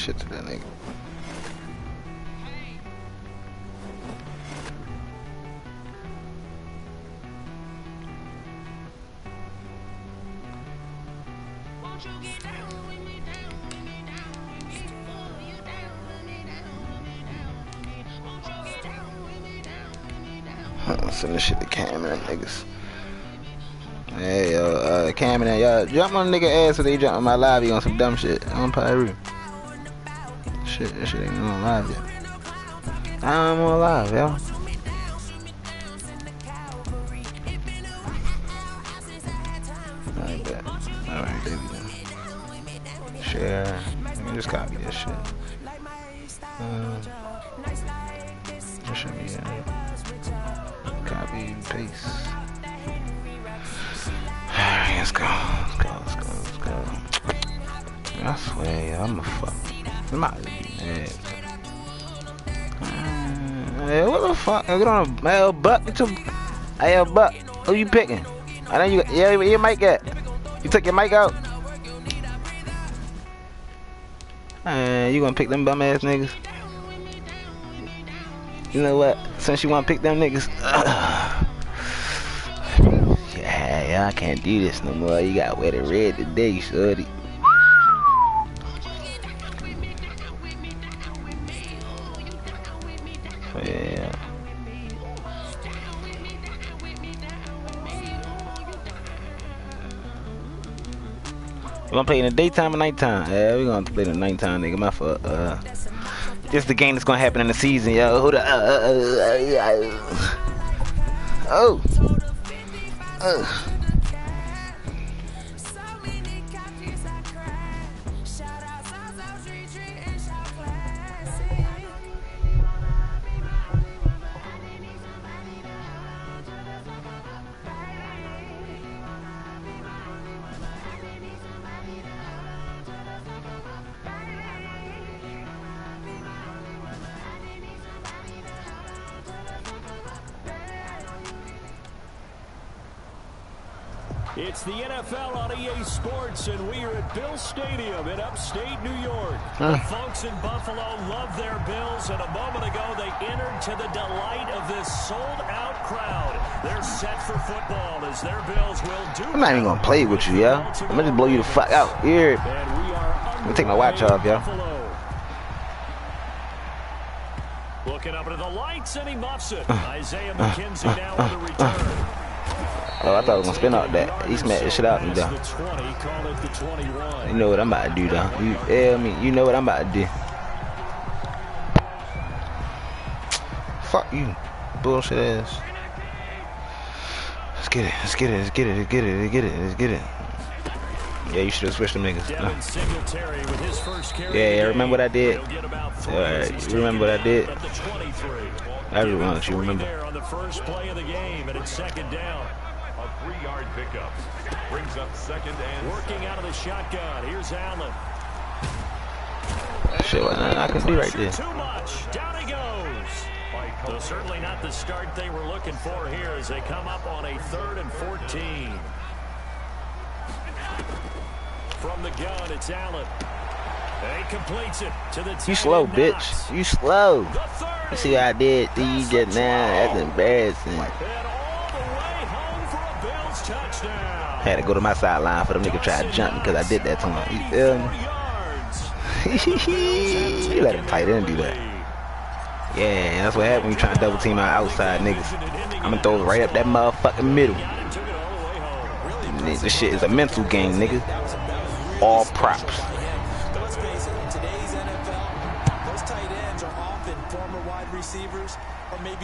shit to that nigga. Send this shit to Cam and niggas. Hey yo, uh, Cam and y'all jump on nigga ass if they jump on my live on some dumb shit on Pyru. Shit, that shit ain't on live yet. I'm on live, on hey, buck. Get your, yo, buck. Who you picking? I know you. Yeah, your mic at? You took your mic out. Uh, you gonna pick them bum ass niggas? You know what? Since you wanna pick them niggas, yeah, I can't do this no more. You got wet the red today, shorty. Play in the daytime or nighttime? Yeah, we're gonna play in the nighttime, nigga. My fuck. Uh, this the game that's gonna happen in the season, yo. Who the? Uh, uh, uh, uh, oh. Uh. Stadium in upstate New York. Huh. The folks in Buffalo love their Bills, and a moment ago they entered to the delight of this sold-out crowd. They're set for football as their Bills will do. I'm not even gonna play with you, yo. I'm gonna just blow you the fuck out. Here. Are me take my watch off, yo. Looking up into the lights, and he muffs it. Isaiah McKenzie now on the return. Oh, I thought I was gonna spin out that. He smacked the shit out of me, though. The 20, call it the 21. You know what I'm about to do, though. You, yeah, I mean, you know what I'm about to do. Fuck you, bullshit ass. Let's get it. Let's get it. Let's get it. Let's get it. Let's get it. Let's get it. Yeah, you should have switched them niggas. No. Devin Singletary with his first carry Yeah, yeah, remember what I did? He'll get about three Alright, you remember what I did? at the 23. Everyone, you remember. On the first play of the game, and it's second down. A three-yard pickup brings up second and Working out of the shotgun. Here's Allen. Shit, what I can do right there. Too much. Down he goes. So certainly not the start they were looking for here as they come up on a third and 14. From the gun, it's Allen. And he completes it to the You slow, tight bitch. You slow. You see what I did to you just now? That's embarrassing. Had to go to my sideline for them nigga try to jump because I did that to him. You feel me? let him tight end do that. Yeah, that's what happens when you try to double team our outside niggas. I'm gonna throw it right up that motherfucking middle. This shit is a mental game, nigga. All props.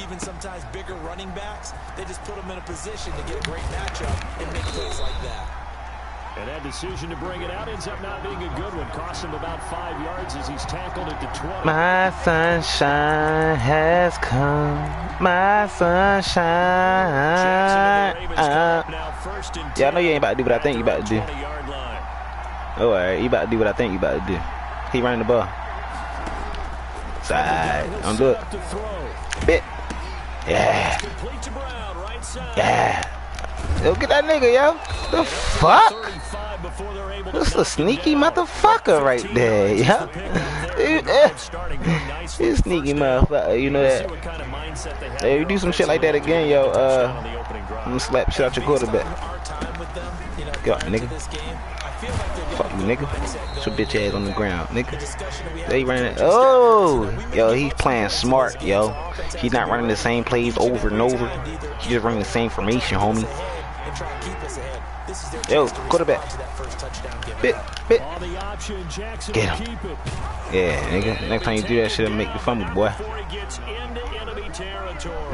Even sometimes bigger running backs. They just put them in a position to get a great matchup and make plays like that. And that decision to bring it out ends up not being a good one. Cost him about five yards as he's tackled at the 20. My sunshine has come. My sunshine. Uh, yeah, I know you ain't about to do what I think you about to do. Oh, alright, you about to do what I think you about to do. He running the ball. Side. Don't do it. Bit. Yeah. Yeah. Yo, get that nigga, yo. The fuck? before they're able to This is a sneaky motherfucker right there, yards is yeah. the pickup there. Dude, The eh. offense starting good nicely. You sneaky motherfucker, you know that. what kind of mindset they have Hey, you do some shit like that again, yo, uh, Touchdown on the opening drive. I'm gonna slap shit out your quarterback. Our time with them, you know, Get up, nigga. You, nigga. your bitch ass on the ground, nigga. They running. Oh, yo, he's playing smart, yo. He's not running the same plays over and over. He's just running the same formation, homie. Yo, quarterback. Bit, bit. Get him. Yeah, nigga. Next time you do that shit, I'll make you fumble, boy.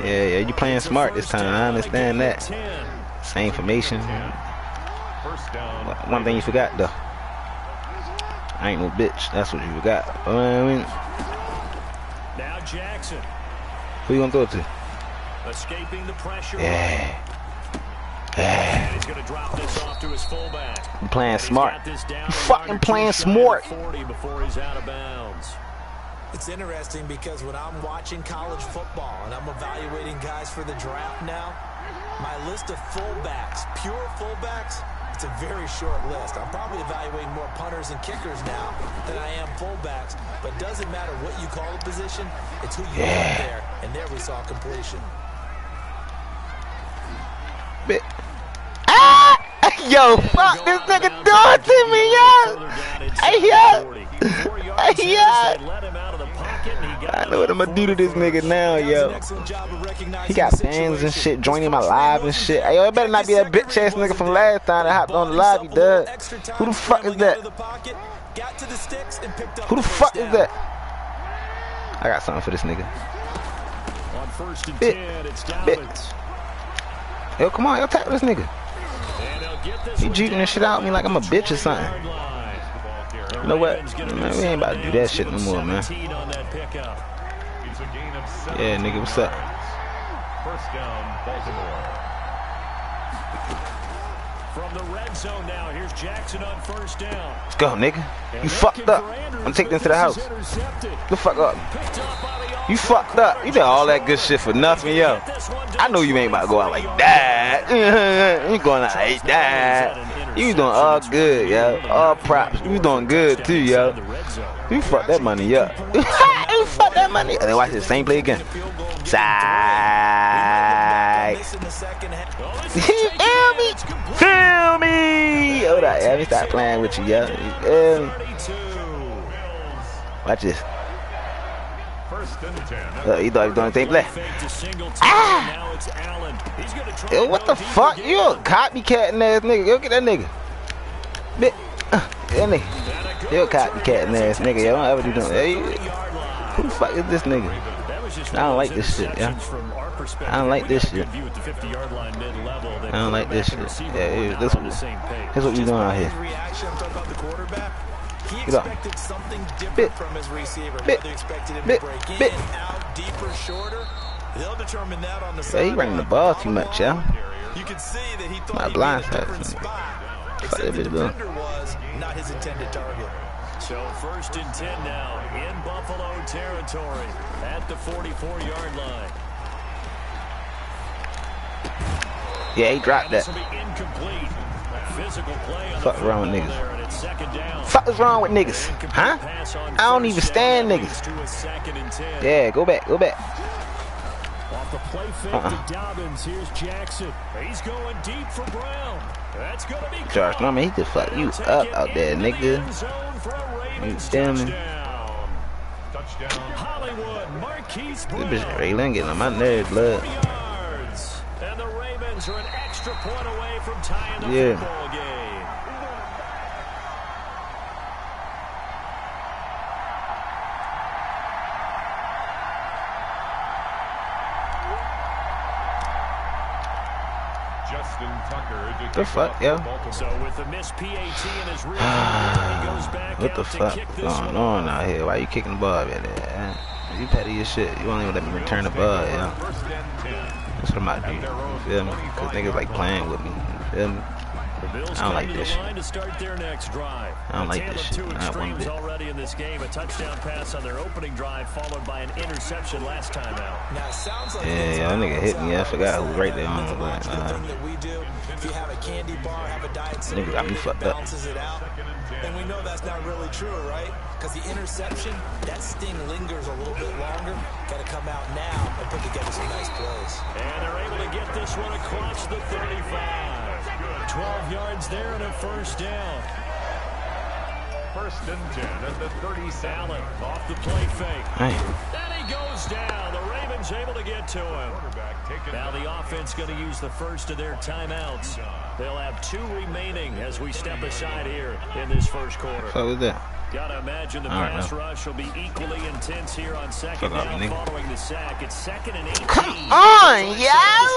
Yeah, yeah, you playing smart this time. I understand that. Same formation. One thing you forgot though. I ain't no bitch. That's what you got. You know what I mean? Now Jackson Who you gonna throw it to? escaping the pressure. Yeah. Yeah. he's going to drop this off to his fullback. You playing he's smart. got this down You fucking yard or two playing smart. 40 before he's out of bounds. It's interesting because when I'm watching college football and I'm evaluating guys for the draft now, my list of fullbacks, pure fullbacks, it's a very short list. I'm probably evaluating more punters and kickers now than I am fullbacks, but doesn't matter what you call the position, it's who you Yeah. want there. And there we saw completion. Bit. Ah! Yo, fuck this nigga do it to me, yo. Hey, yo. Hey, yo. I know what I'm gonna do to this nigga now, yo. He got fans and shit joining my live and shit. Hey, yo, it better not be that bitch ass nigga from last time that hopped on the live, you dud. Who the fuck is that? Who the fuck is that? I got something for this nigga. On first and Bit. 10, it's. Yo, come on, yo, tackle this nigga. He juking this shit out me like I'm a bitch or something. You know what? Man, we ain't about to do that shit no more, man. 17 on pickup. It's a gain of seven. Yeah, nigga, what's up? First down, Baltimore. From the red zone now, here's Jackson on first down. Let's go, nigga. You fucked up. I'm taking this to the house. The fuck up. Picked off by the You fucked up. You did all that good shit for nothing, yo. Get this one I know you ain't about to go out like that. You going out like that. You doing all good, yo. All props. You doing good too, yo. You fucked that money up. you fucked that money. And then watch the same play again. Side. You me? Feel me? Hold on, yeah. Me stop playing with you, yo. You? Watch this. Uh, you thought he was doing same play. Ah! Yo, what the fuck? You a copycat ass nigga. Yo, get that nigga. Bit. That nigga. You a copycat ass nigga. Yo, don't ever do that. Hey, who the fuck is this nigga? I don't like this shit, yeah. I don't like this shit. I don't like this shit. Yeah, yeah, this what, this what we doing out here. Reaction, I'm talking about the quarterback. He expected something different Bit. from his receiver. Bit. Whether expected him Bit. to break in, Bit. out, deeper, shorter. They'll determine that on the Yeah, he running the ball too much, yo. You can see that he thought My blind in a side, different spot. Fuck Except the defender was not his intended target. So first and 10 now in Buffalo territory at the 44-yard line. Yeah, he dropped This that. incomplete. Physical play on Fuck the wrong with niggas. there, and it's second down. Fuck is wrong with niggas? Huh? I don't even stand niggas. to a second and 10. Yeah, go back, go back. The play fake Uh-uh. to Dobbins. Here's Jackson. He's going deep for Brown. That's going to be Josh. Norman, he just fuck you up out there, nigga. end zone for a damn it. touchdown. Hollywood, Marquise This Brown. bitch Raylan getting on my nerves, blood. And the Ravens are an extra point away from tying the Yeah. football game. The fuck, off yo? So with the missed PAT in his rear he goes back What the fuck kick going on off. out here? Why you kicking the ball out there? huh? You petty your shit. You won't even let me return the ball, yo. First and ten. That's what I'm about to do. You feel me? Cause niggas like playing with me. You feel me? Bills I don't like this shit. to start their next drive. I don't like this of shit. two Not one extremes bit. already in this game. A touchdown pass on their opening drive, followed by an interception last time out. Now, sounds like Yeah, yeah, that nigga hit me. I forgot who was right there on the line. logical Uh, thing that we do. If you have a candy bar, have a diet soda, Nigga got me fucked up. balances it out. And we know that's not really true, right? Because the interception, that sting lingers a little bit longer. Got to come out now and put together some nice plays. And they're able to get this one across the 35. 12 yards there and a first down. First and 10 at the 37. Allen off the play fake. Hey, And he goes down. The Ravens able to get to him. Now the offense going to use the first of their timeouts. They'll have two remaining as we step aside here in this first quarter. what was that? Gotta imagine the pass now. rush will be equally intense here on second Fuck down nigga. following the sack. It's second and 18. Come on, yo!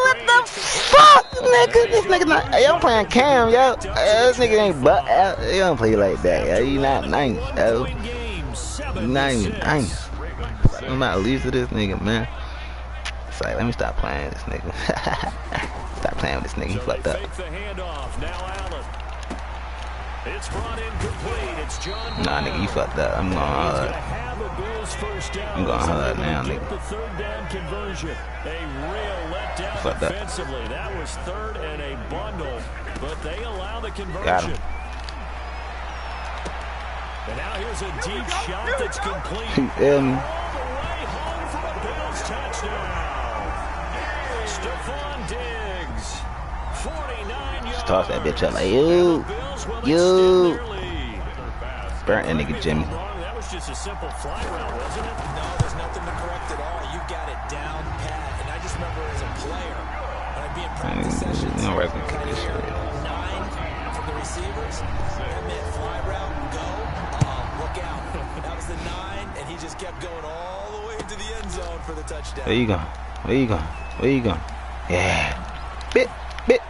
What the fuck, nigga? This nigga not. Hey, I'm playing Cam, yo. Uh, this nigga ain't but. Uh, he don't play like that, yo. You not nice, yo. You not even nice. I'm not lose to this nigga, man. It's like, let me stop playing this nigga. stop playing with this nigga. He So fucked up. fake the handoff. Now Allen. It's brought in complete. It's John Nah, nigga, you fucked up. I'm going He's hard. gonna have a Bills first down. I'm going He's hard able now, nigga. The third down conversion. A real letdown Fucked up. That was third and a bundle, but they allow the conversion. Got him. And now here's a deep shot that's complete. You? All the way home for a Bills touchdown. Stefon Diggs. 49 yards. Just toss that bitch up like, you, you. will yo. extend their lead. Burnt that nigga Jimmy. That was just a simple fly route, wasn't it? No, there's nothing to correct at all. You got it down pat. And I just remember as a player, when I'd be in practice sessions, no record I'd for this shit. nine from the receivers. That meant fly route, go, uh, look out. That was the nine, and he just kept going all the way to the end zone for the touchdown. Where you going? Where you going? Where you going? Yeah. Bit, bit.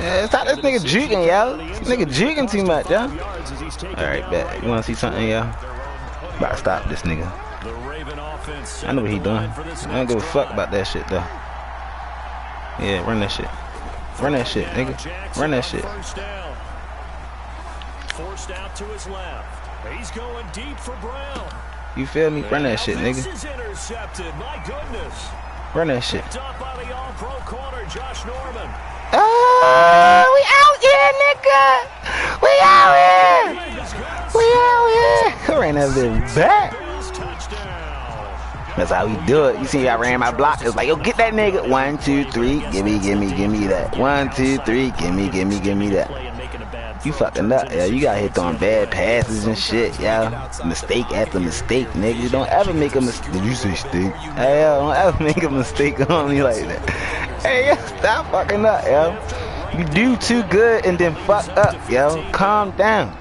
Yeah, stop this nigga juking, yo. This nigga juking too much, yo. Alright, bet. You wanna see something, yo? About to stop this nigga. I know what he doing. I don't give a fuck about that shit, though. Yeah, run that shit. Run that shit, nigga. Run that shit. Forced out to his left. He's going deep for Brown. You feel me? Run that shit, nigga. Run that shit. Oh, we out here, nigga. We out here. We out here. Ran that bitch back. That's how we do it. You see, I ran my block. It's like, yo, get that nigga. One, two, three. Give me, give me, give me that. One, two, three. Give me, give me, give me that. You fucking up, yo. You got hit on bad passes and shit, yo. Mistake after mistake, nigga. Don't ever make a mistake. Did you say steak? Hey, yo, don't ever make a mistake on me like that. Hey, yo, stop fucking up, yo. You do too good and then fuck up, yo. Calm down.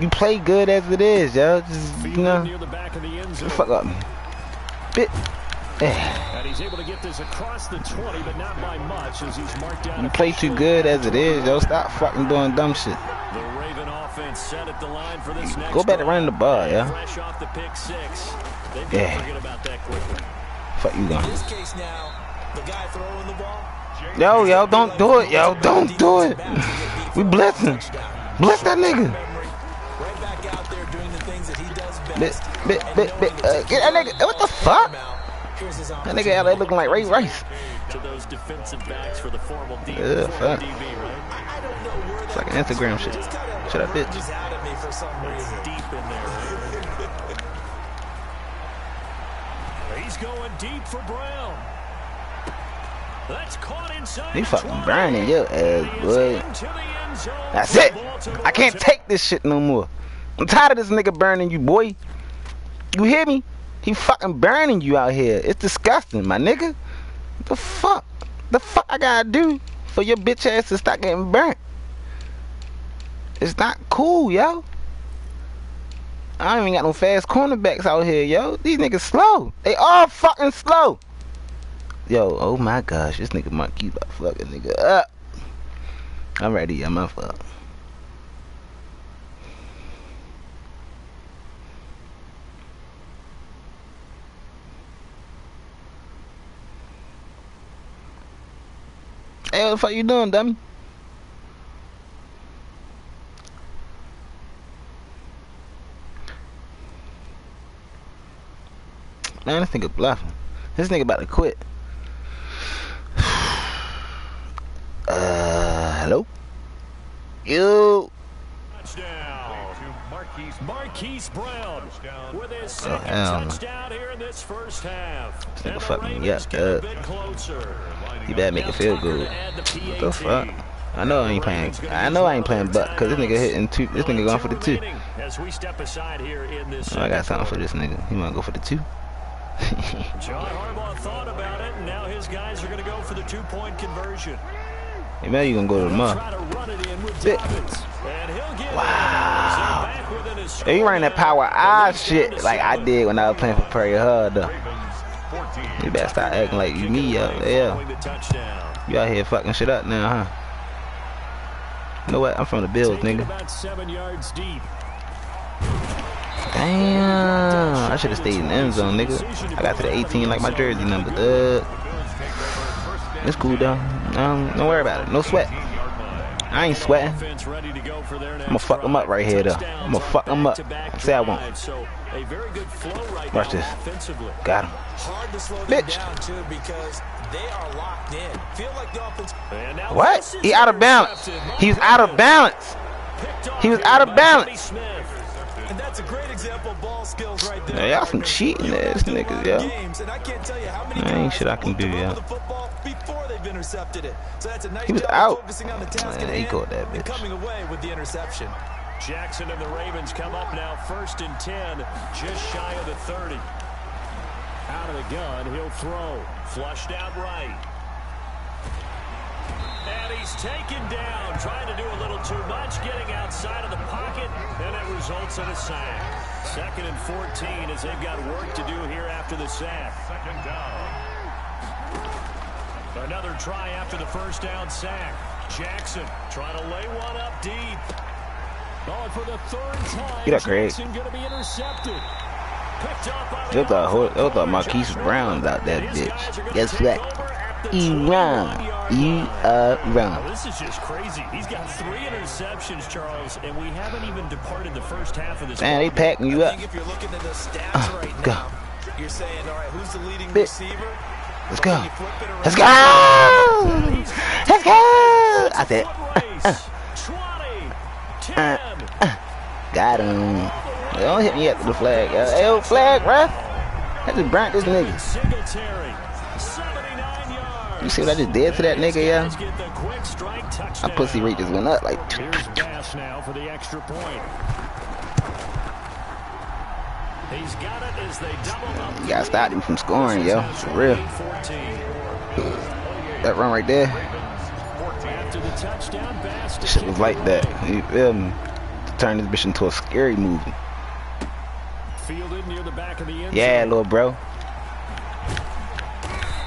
You play good as it is, yo. Just, you know, Near the back of the end zone. fuck up. Bit. Eh, And he's able to get this across the 20, but not by much as he's marked down. You play too good as it is, yo. Stop fucking doing dumb shit. The Raven offense set at the line for this next Go back to running the ball, yeah. Fresh off the pick six. They've Yeah. forget about that quickly. Fuck you In this case now, the guy throwing the ball. Yo, yo, don't do it, yo. Don't do it. We blitzing. Blitz that nigga. Right back out there doing the things that he does Bit, best. bit, And bit, bit. Uh, get that nigga. What the fuck? Him out. Here's his That nigga out there looking like Ray Rice. To those defensive backs for the formal D, Yeah, fuck. DB, right? I don't know where It's like an Instagram shit. just kinda Shut up, bitch. lunges out at me for some It's reason. deep in there. right? He's going deep for Brown. That's caught inside. He fucking burning your ass, boy. into the end zone That's it. I can't take this shit no more. I'm tired of this nigga burning you, boy. You hear me? He fucking burning you out here. It's disgusting, my nigga. The fuck? The fuck I gotta do for your bitch ass to stop getting burnt? It's not cool, yo. I don't even got no fast cornerbacks out here, yo. These niggas slow. They all fucking slow. Yo, oh my gosh, this nigga might keep a fucking nigga up. I'm ready, I'm my Hey, what the fuck you doing, dummy? Man, this nigga bluffing. This nigga about to quit. uh, hello? You. Marquise Brown with his Oh, second hell touchdown here in this first half. This nigga fucking Ravens up, get a dog. bit closer. You better make it feel good. to add the What the fuck? I know I ain't playing. I know I ain't playing butt because this nigga hitting two. This nigga going for the two. As we step aside here in this Oh, I got something for this nigga. He wanna go for the two. John Harbaugh thought about it, and now his guys are going to go for the two-point conversion. Hey, man, you gonna go to the They'll mall. try to run it in with Shit. Dobbins, and he'll get it. Wow. So back within his Hey, you running that power I shit like I did when I was playing for Prairie Hard though. You better start acting like you me out there. Following the touchdown. You out here fucking shit up now, huh? You know what? I'm from the Bills, nigga. about seven yards deep. Damn. I should have stayed in the end zone, nigga. I got to the 18 like my jersey number, duh. It's cool, though. Um, don't worry about it. No sweat. I ain't sweating. Offense ready to go for their I'ma fuck them up right here, though. I'ma fuck them up. Say I won't. drives. A very good flow right Watch now this. Got him. Hard to slow them Bitch. down, too, because they are locked in. Feel like the offense And What? He out of balance. intercepted. He was out of balance. He was out of balance. And that's a great example of ball skills right there. Yeah, y'all some cheating ass niggas, yo. I can't tell you how many There ain't shit I can do, to yo. With the football before they've intercepted it. So that's a nice He was job out. focusing on the task Man, at he hand caught that and bitch. coming away with the interception. Jackson and the Ravens come up now first and 10, just shy of the 30. Out of the gun, he'll throw. Flushed out right. And he's taken down, trying to do a little too much, getting outside of the pocket, and it results in a sack. Second and 14 as they've got work to do here after the sack. Second down. Another try after the first down sack. Jackson trying to lay one up deep. Oh, for the third time, Get up, Craig. Jackson going to be intercepted. Picked up by They the thought, Ho- offensive thought Marquise Brown's out that And his guys bitch. Guess what? over at You wrong. You are Now, wrong. this is just crazy. He's got three interceptions, Charles, and we haven't even departed the first half of this. Man, they ball packing you I up. think if you're looking at the stats ah, right go. now, you're saying, all right, who's the leading Bit. receiver? Let's go. when you flip it around- Let's go. Let's go. I said, Foot race. 20, 10, got him. Don't hit me after the flag. Uh, Hey, yo, flag, bruh. I just burnt this nigga. 79 yards. You see what I just did to that nigga, yeah? Guys get the quick strike My pussy rate just went up like. Here's now for the extra point. You gotta stop him from scoring, yo. For real. That run right there, the touchdown, Bass to shit was like that. You feel me? To turn this bitch into a scary movie. Fielded near the back of the end Yeah, little bro.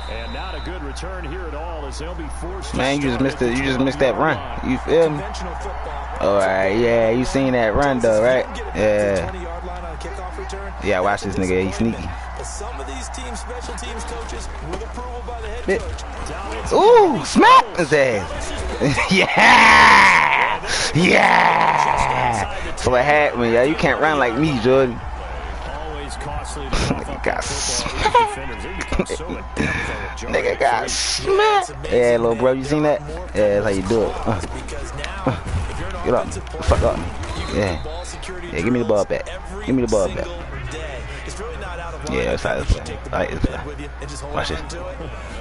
And not a good return here at all as they'll be forced to Man, you just missed it. You just missed that 12-yard run. You feel me? All right, yeah, you seen that run though, right? Yeah, 20-yard line on a kickoff return. yeah. Watch this nigga. He sneaky. some of these team special teams coaches, with approval by the head coach, Ooh, smack his ass. yeah, yeah. So what happened, yeah? You can't run like me, Jordan. Always costly to Got the football. These defenders, they become so adept, though, at jarring Nigga got smacked. Yeah, little bro, you seen that? Yeah, that's how you do it. Uh, because now, if you're an Get up. Fuck up. Yeah. Do ball security Yeah, give me the ball back. Give me the ball back. single day. It's really not out of line. Yeah, that's how You it's should played. take the I like ball this to bed play. with you and just hold Watch this. it.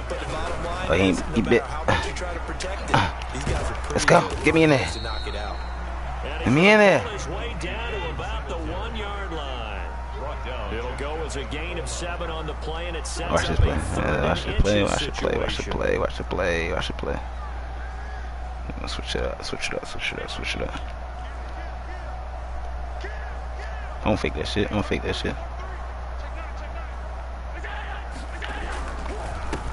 But the bottom line Oh, he is, ain't- no he bit. how much you try to protect it, these guys are Let's go. Get me in there. to knock it out. And Get me in there. he's his way down to about the one-yard line. Brought down. It'll go as a gain of seven on the play, and it sets Watch this play. a watch and the play. Watch the play. Watch the play. Watch the play. Watch the play. Switch it up. Switch it up. Switch it up. Switch it up. Don't fake that shit. Don't fake that shit.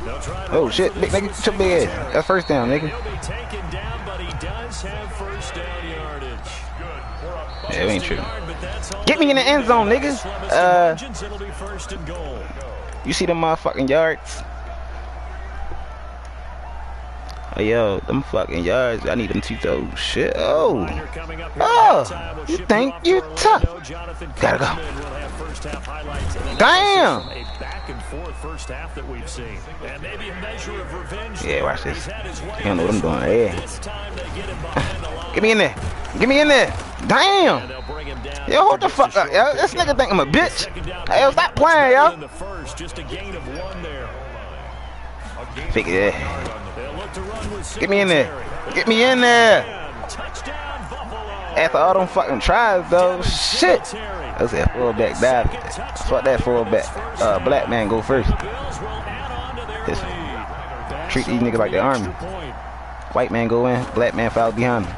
They'll try to Oh shit, for big this nigga, shut big ass. That's first down, nigga. He'll be taken down, but he does have first down yardage. Yeah, it ain't true. Yard, but that's all Get me in the end zone, nigga. Uh, margins, it'll be first and goal. You see them motherfucking yards? Oh, yo, them fucking yards. I need them to throw shit. Oh. Reminder coming up here Oh, at halftime. We'll you think you to tough. Gotta go. Kaufman will have first half highlights and Damn. A back and forth first half that we've seen. And maybe a measure of revenge. Yeah, watch this. He's had his way You don't know what I'm doing. Yeah. This time they get him behind the line. Get me in there. Get me in there. Damn. they'll bring him down Yo, hold the fuck up, yo. This nigga think I'm a bitch. Hey, yo, stop playing, yo. than the Get me in there. Get me in there. And Touchdown, Buffalo. After all them fucking tries, though, shit. That's that fullback dive. Fuck that fullback. Uh, black man go first. The Bills will add on to their Listen, lead. treat these niggas like the army. White man go in, black man follow behind him.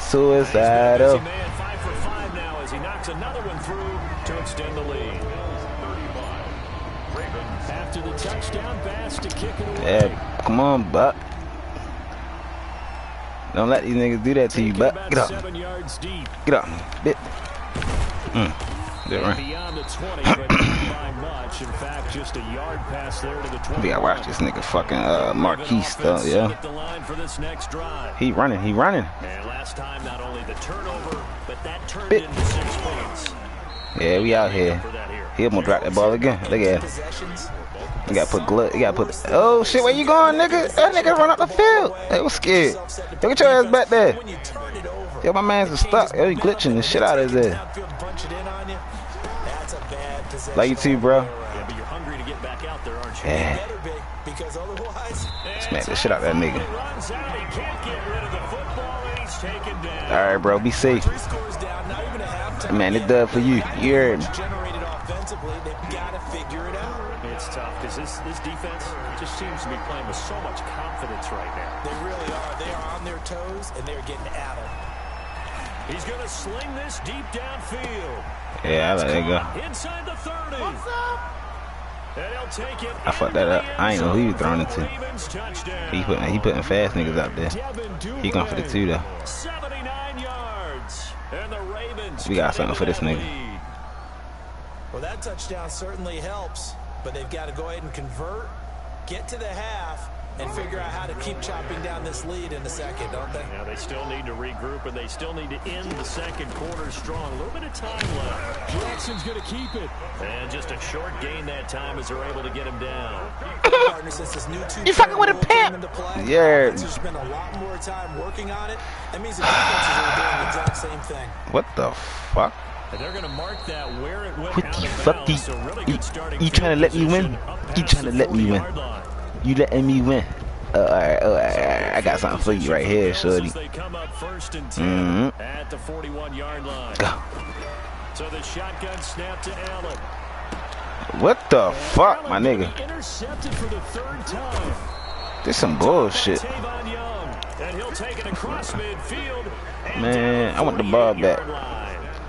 Suicidal. man, five for five now as he knocks another one through to extend the lead. After the touchdown Yeah, come on, Buck. Don't let these niggas do that to you, Buck. Get up. Seven yards deep. Get up. Bit. Mm. Good run. Beyond the 20, but by much. In fact, just a yard pass there to the 20. We gotta watch this nigga fucking uh, Marquise though, yeah. The line for this next drive. He running, he running. And last time, not only the turnover, but that turned Bit. into six points. Yeah, we out here. For that here. He almost dropped that ball again. Look at it. You gotta put glove. You gotta put. Oh shit, where you going, nigga? That nigga run up the field. They was scared. Yo, get your ass back there. Yo, my man's is stuck. Yo, he glitching the shit out of bad. Like you too, bro. Yeah, you're there, Smack the shit out that nigga. The. All right, bro, be safe. Man, it done for you. You It's this, this defense just seems to be playing with so much confidence right now. They really are. They are on their toes, and they're getting at them. He's going to sling this deep downfield. Yeah, I let that go. Inside the 30. What's up? And he'll take it I fucked that up. I ain't know who he was throwing it to. He putting he putting fast niggas out there. He going for the two though. 79 yards. And the Ravens We got something for this nigga. Well, that touchdown certainly helps, but they've got to go ahead and convert, get to the half, and figure out how to keep chopping down this lead in the second, don't they? Yeah, they still need to regroup and they still need to end the second quarter strong. A little bit of time left. Jackson's going to keep it. And just a short gain that time as they're able to get him down. Partner, since this new two You fucking with a pimp. into play, Yeah. offenses spend a lot more time working on it. That means the defenses are doing the exact same thing. What the fuck? And they're going to mark that where it went What the fuck? bounds. You- you- good starting you tryna field let me win? You tryna the let me win? You letting me win? Uh, all right, oh, all right. I got something for you right here, shorty. As they come up first and 10 Mhm. at the 41-yard line. Go. So the shotgun snap to Allen. What the fuck, my nigga? Intercepted for the third time. This some bullshit. Young, and he'll take it across midfield. Man, I want the ball back.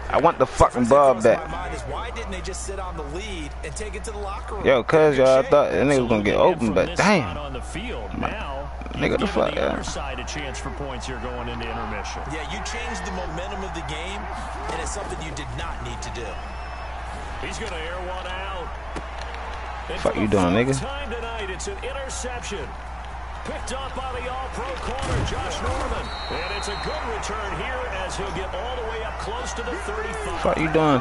48-yard line. I want the fucking ball back. crosses My mind is why didn't they just sit on the lead and take it to the locker room? Yo, cuz y'all thought that nigga was gonna get open, but damn. On the field now, nigga, the given fuck, yeah. side a chance for points here going into intermission. Yeah, you changed the momentum of the game, and it's something you did not need to do. He's going to air one out. And Fuck you doing, fourth nigga? Time tonight, it's an interception. Picked up by the all-pro corner, Josh Norman. And it's a good return here as he'll get all the way up close to the 35. Fuck you doing?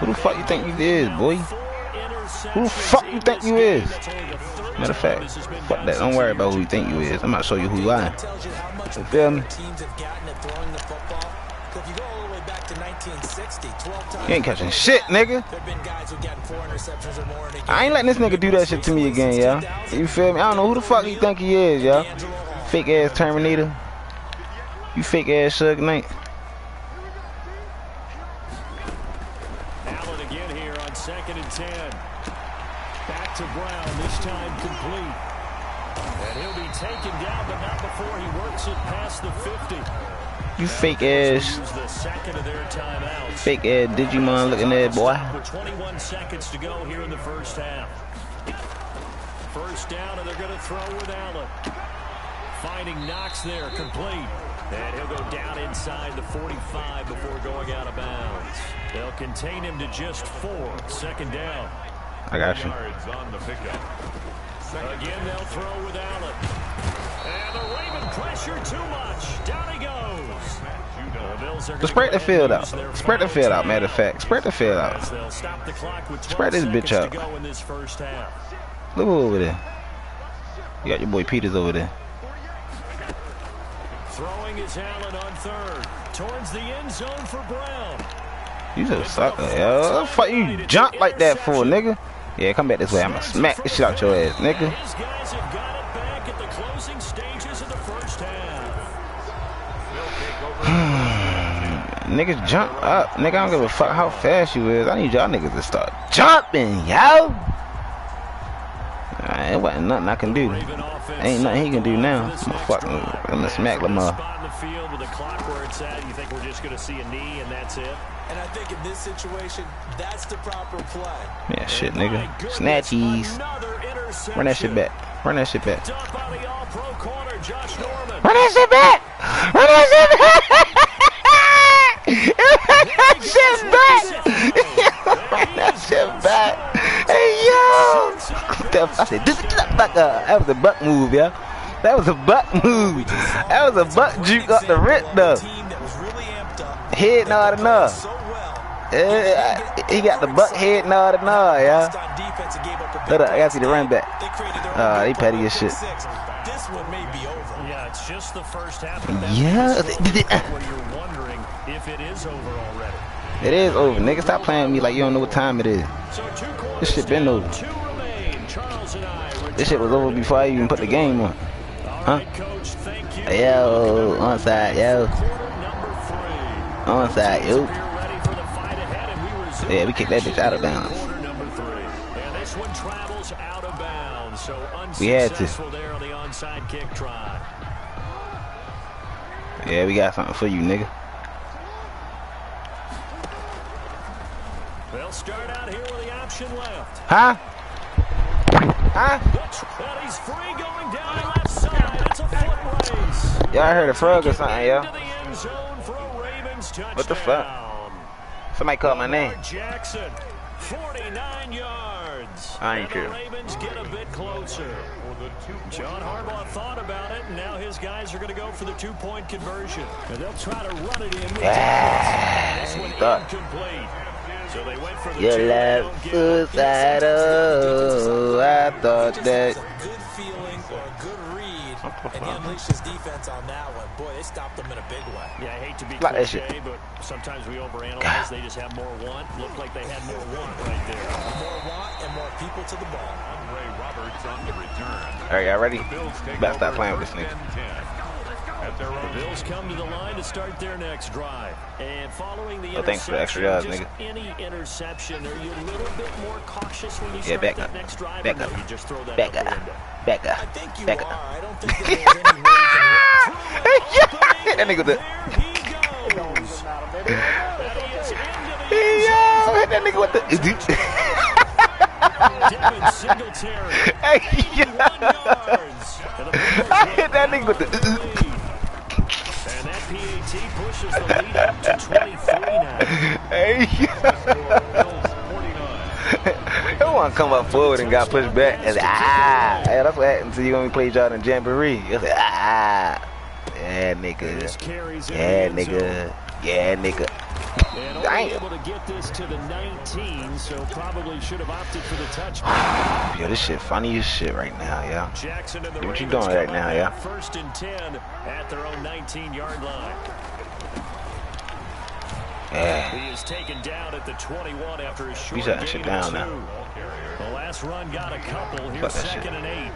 Who the fuck you think you is, boy? Who the fuck you think you is? Matter of fact, fuck that. Don't worry about who you think you is. I'm about to show you who. You much You feel me? Back to 1960, 12 times. You ain't catching shit, nigga. There've been guys who've gotten four interceptions or more in a game. I ain't letting this nigga do that shit to me again, y'all. You feel me? I don't know who the fuck you think he is, y'all. Fake ass Terminator. You fake ass Suge Knight. Allen again here on second and 10. Back to Brown, this time complete. And he'll be taken down, but not before he works it past the 50. You fake ass, Use the second of their timeouts. fake ass Digimon looking at boy. With 21 seconds to go here in the first half. First down, and they're going to throw with Allen. Finding Knox there, complete. And he'll go down inside the 45 before going out of bounds. They'll contain him to just four. Second down. I got you. Yards on the pickup. Again, they'll throw with Allen. And the Raven pressure too much. Down he goes. The Bills are Just spread the field out. Spread the field out, matter of fact. Spread the field out. As they'll stop the clock with 12 Spread this bitch out. to go in this first half. Look over there. You got your boy Peters over there. Throwing is Allen on third. Towards the end zone for Brown. You just sucker, yo. The fuck you jump like that for, nigga? Yeah, come back this way. I'ma smack this shit out your ass, nigga. Niggas jump up. Nigga, I don't give a fuck how fast you is. I need y'all niggas to start jumping, yo. Uh, it wasn't nothing I can do. Ain't nothing he can do now. I'm next fucking. I'm gonna smack Lamar. You think we're just to see a knee and that's it? And I think in this situation, that's the proper play. Yeah, shit, nigga. Snatchies. Run that shit back. Run that shit back. Run that shit back. Run that shit back. That shit back. Run that shit back. Hey yo. I said, this is buck up. That was a buck move, yo. That was a buck move. That was a buck juke up the rip though. Team that was really amped up. Head nod enough. Yeah, he got the buck head nod and all, yeah. On defense and gave up a big Hold up, I gotta see the run back. They created their own Uh, he petty as shit. This one may be over. Yeah, it's just the first half. of that Yeah. where you're wondering if it is over already. It is over. Nigga, stop playing me like you don't know what time it is. This shit been over. This shit was over before I even put the game on. Huh? Yo, onside, yo. Onside, yo. Yeah, we kicked that bitch out of bounds. We had to. Yeah, we got something for you, nigga. They'll start out here with the option left. Huh? Huh? And he's free going down the left side. It's a foot race. Y'all heard a frog or something, yo. Into the end zone for a Ravens touchdown. What the fuck? Somebody called my name. Jackson, 49 yards. I ain't the true. Ravens get a bit closer. John Harbaugh thought about it, and now his guys are going to go for the two-point conversion. And they'll try to run it in. Yeah, this one incomplete. So they went for the Your two, they love don't get it. suicidal. I thought that. a good feeling or a good read, and he unleashed his defense on that one. Boy, they stopped him in a big way. Yeah, I hate to be Like that cliche, shit. but sometimes we overanalyze. They just have more want. Looked like they had more want right there. More want and more people to the ball. Andre Roberts on the return. All right, y'all ready? Bills take Better stop playing with this first nigga. And 10 At their own Bills come to the line to start their next drive. And following the Oh, thanks for the extra yards, just nigga. any interception, are you a little bit more cautious when you Yeah, start back that up. next drive? Back or no, up. you just throw that Back up. Back up. I think you Back are. up. I don't think that there's any way you can Hit that nigga with the. There he goes. And he is into the Yo, hit that nigga with the. Devin Singletary. Hey, One yo. yards. And the Bills I hit that nigga with the. Lead. And that PAT pushes the lead up to 23 now. Hey, Who want to come up forward and got pushed back? And ah, yeah, that's what happened to you when we played y'all in Jamboree. Ah, yeah, nigga, yeah, nigga, yeah, nigga. Damn. able to get this to the 19, so probably should have opted for the touchback. Yo, this shit funny as shit right now, yeah. Jackson and the What you doing right now, yeah? First and 10 at their own 19-yard line. Yeah, He is taken down at the 21 after a short He's gain shit of down two. now. The last run got a couple. Here's second shit. and eight.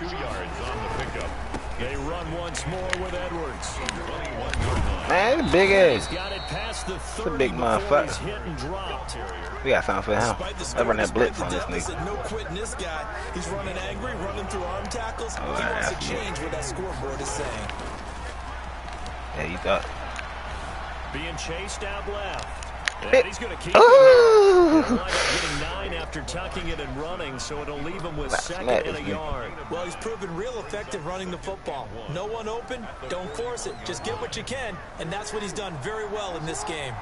Two yards on the pickup. They run once more with Edwards. 21 yard man, big ass. got it past the 30 a big motherfucker. he's hit and dropped. We got something for him. I run that blitz on this nigga. No quitting this guy. He's running angry, running through arm tackles. Oh, he wants to change what that scoreboard is saying. Yeah, you thought. Being chased out left. It- he's going to keep it. Ooh. They'll wind up getting nine after tucking it and running, so it'll leave him with That's second and a yard. Well, he's proven real effective running the football. No one open, don't force it. Just get what you can, and that's what he's done very well in this game.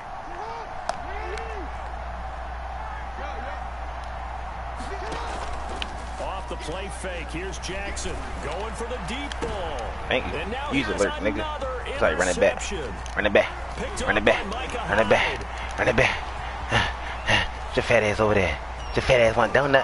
Play fake. Here's Jackson going for the deep ball. Thank you. And now Use alert, nigga. Sorry, run it back. interception. Run it back. Picked Run it back. by Run it back. Hyde. Run it back. Your fat ass over there. Your fat ass want donut.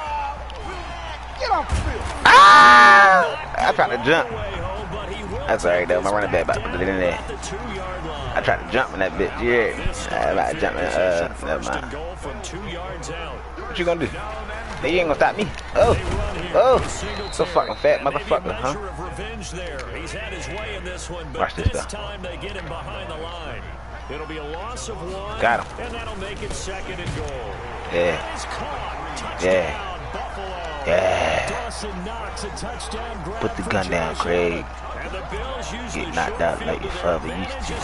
Get off the field. Ah! I tried to jump. Way home, but he will That's alright though. My running back one about to put it in there. at the two-yard line. I tried to jump in that bitch. Yeah. I about to jump in. Uh, never mind. goal from two yards out. What you gonna do? Hey, you ain't gonna stop me. Oh. Oh. So fucking fat motherfucker, huh? revenge there. He's had his way in this one, but Watch this, this though. time they get him behind the line. It'll be a loss of one. Got him. And that'll make it second and goal. Yeah. Yeah. Buffalo. Yeah. Dawson Knox, a touchdown grab Put the gun down. Craig. And the Bills use Get knocked out like your father used to.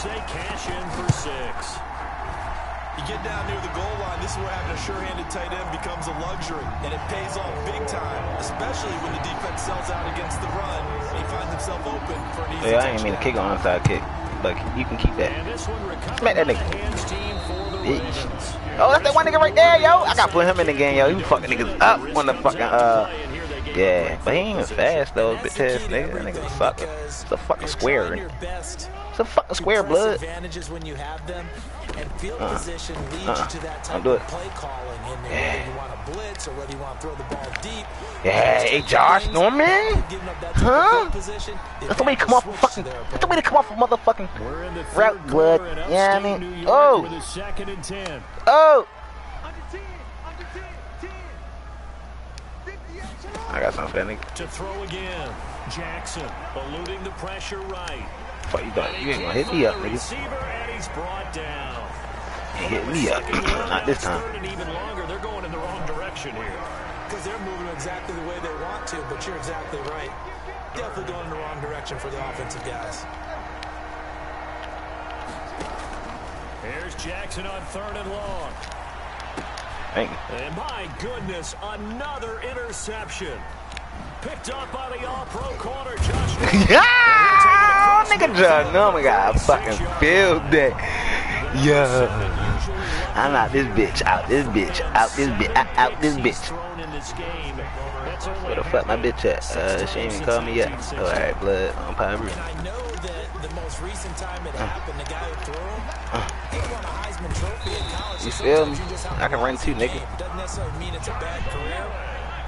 You get down near the goal line, this is where having a sure-handed tight end becomes a luxury, and it pays off big time, especially when the defense sells out against the run and he finds himself open for an easy Yeah, I ain't mean to kick on onside kick. But you can keep that. And this one recovered Smack that by nigga. the hands team for the Bitch. Oh, that's that one nigga right there, yo. I gotta put him in the game, yo. You fucking niggas up on the fucking, uh, yeah. But he ain't even fast, though, bitch the ass nigga. That everything nigga a sucker. because It's a fucking square. trying It's a fucking square, blood. advantages when you have them, and field Uh-uh. position leads Uh-uh. you to that Don't type do of it. play calling. And Yeah. whether you want to blitz or whether you want to throw the ball deep. Yeah, hey, Josh things, Norman? that Huh? position, That's the way to come off fucking. to their That's the way to come off a motherfucking We're in the third route, blood. Yeah, I mean, oh, second and ten. oh. Under 10. Under 10. 10. 50 extra long. I got something for that nigga. To throw again. Jackson eluding the pressure right. Fuck you thought you ain't gonna hit me up, nigga. and he's brought down. You hit me up. Not this time. Even longer. They're going in the wrong direction here. Because they're moving exactly the way they want to, but you're exactly right. Definitely going in the wrong direction for the offensive guys. Here's Jackson on third and long. You. And my goodness, another interception. Picked up by the all-pro corner, Josh. Norman. Yeah, nigga, John Norman got a fucking field day. Yeah. I'm out this bitch, out this bitch, out this bitch, out, out this bitch. Thrown this game. That's Where the fuck my bitch at? Uh, she ain't even called me yet. Oh, alright, blood on Pine I know that the most recent time Uh. it happened, the guy who threw him, he won a Heisman Trophy in college. You feel me? you just have I can run too, nigga. game. Doesn't necessarily mean it's a bad career,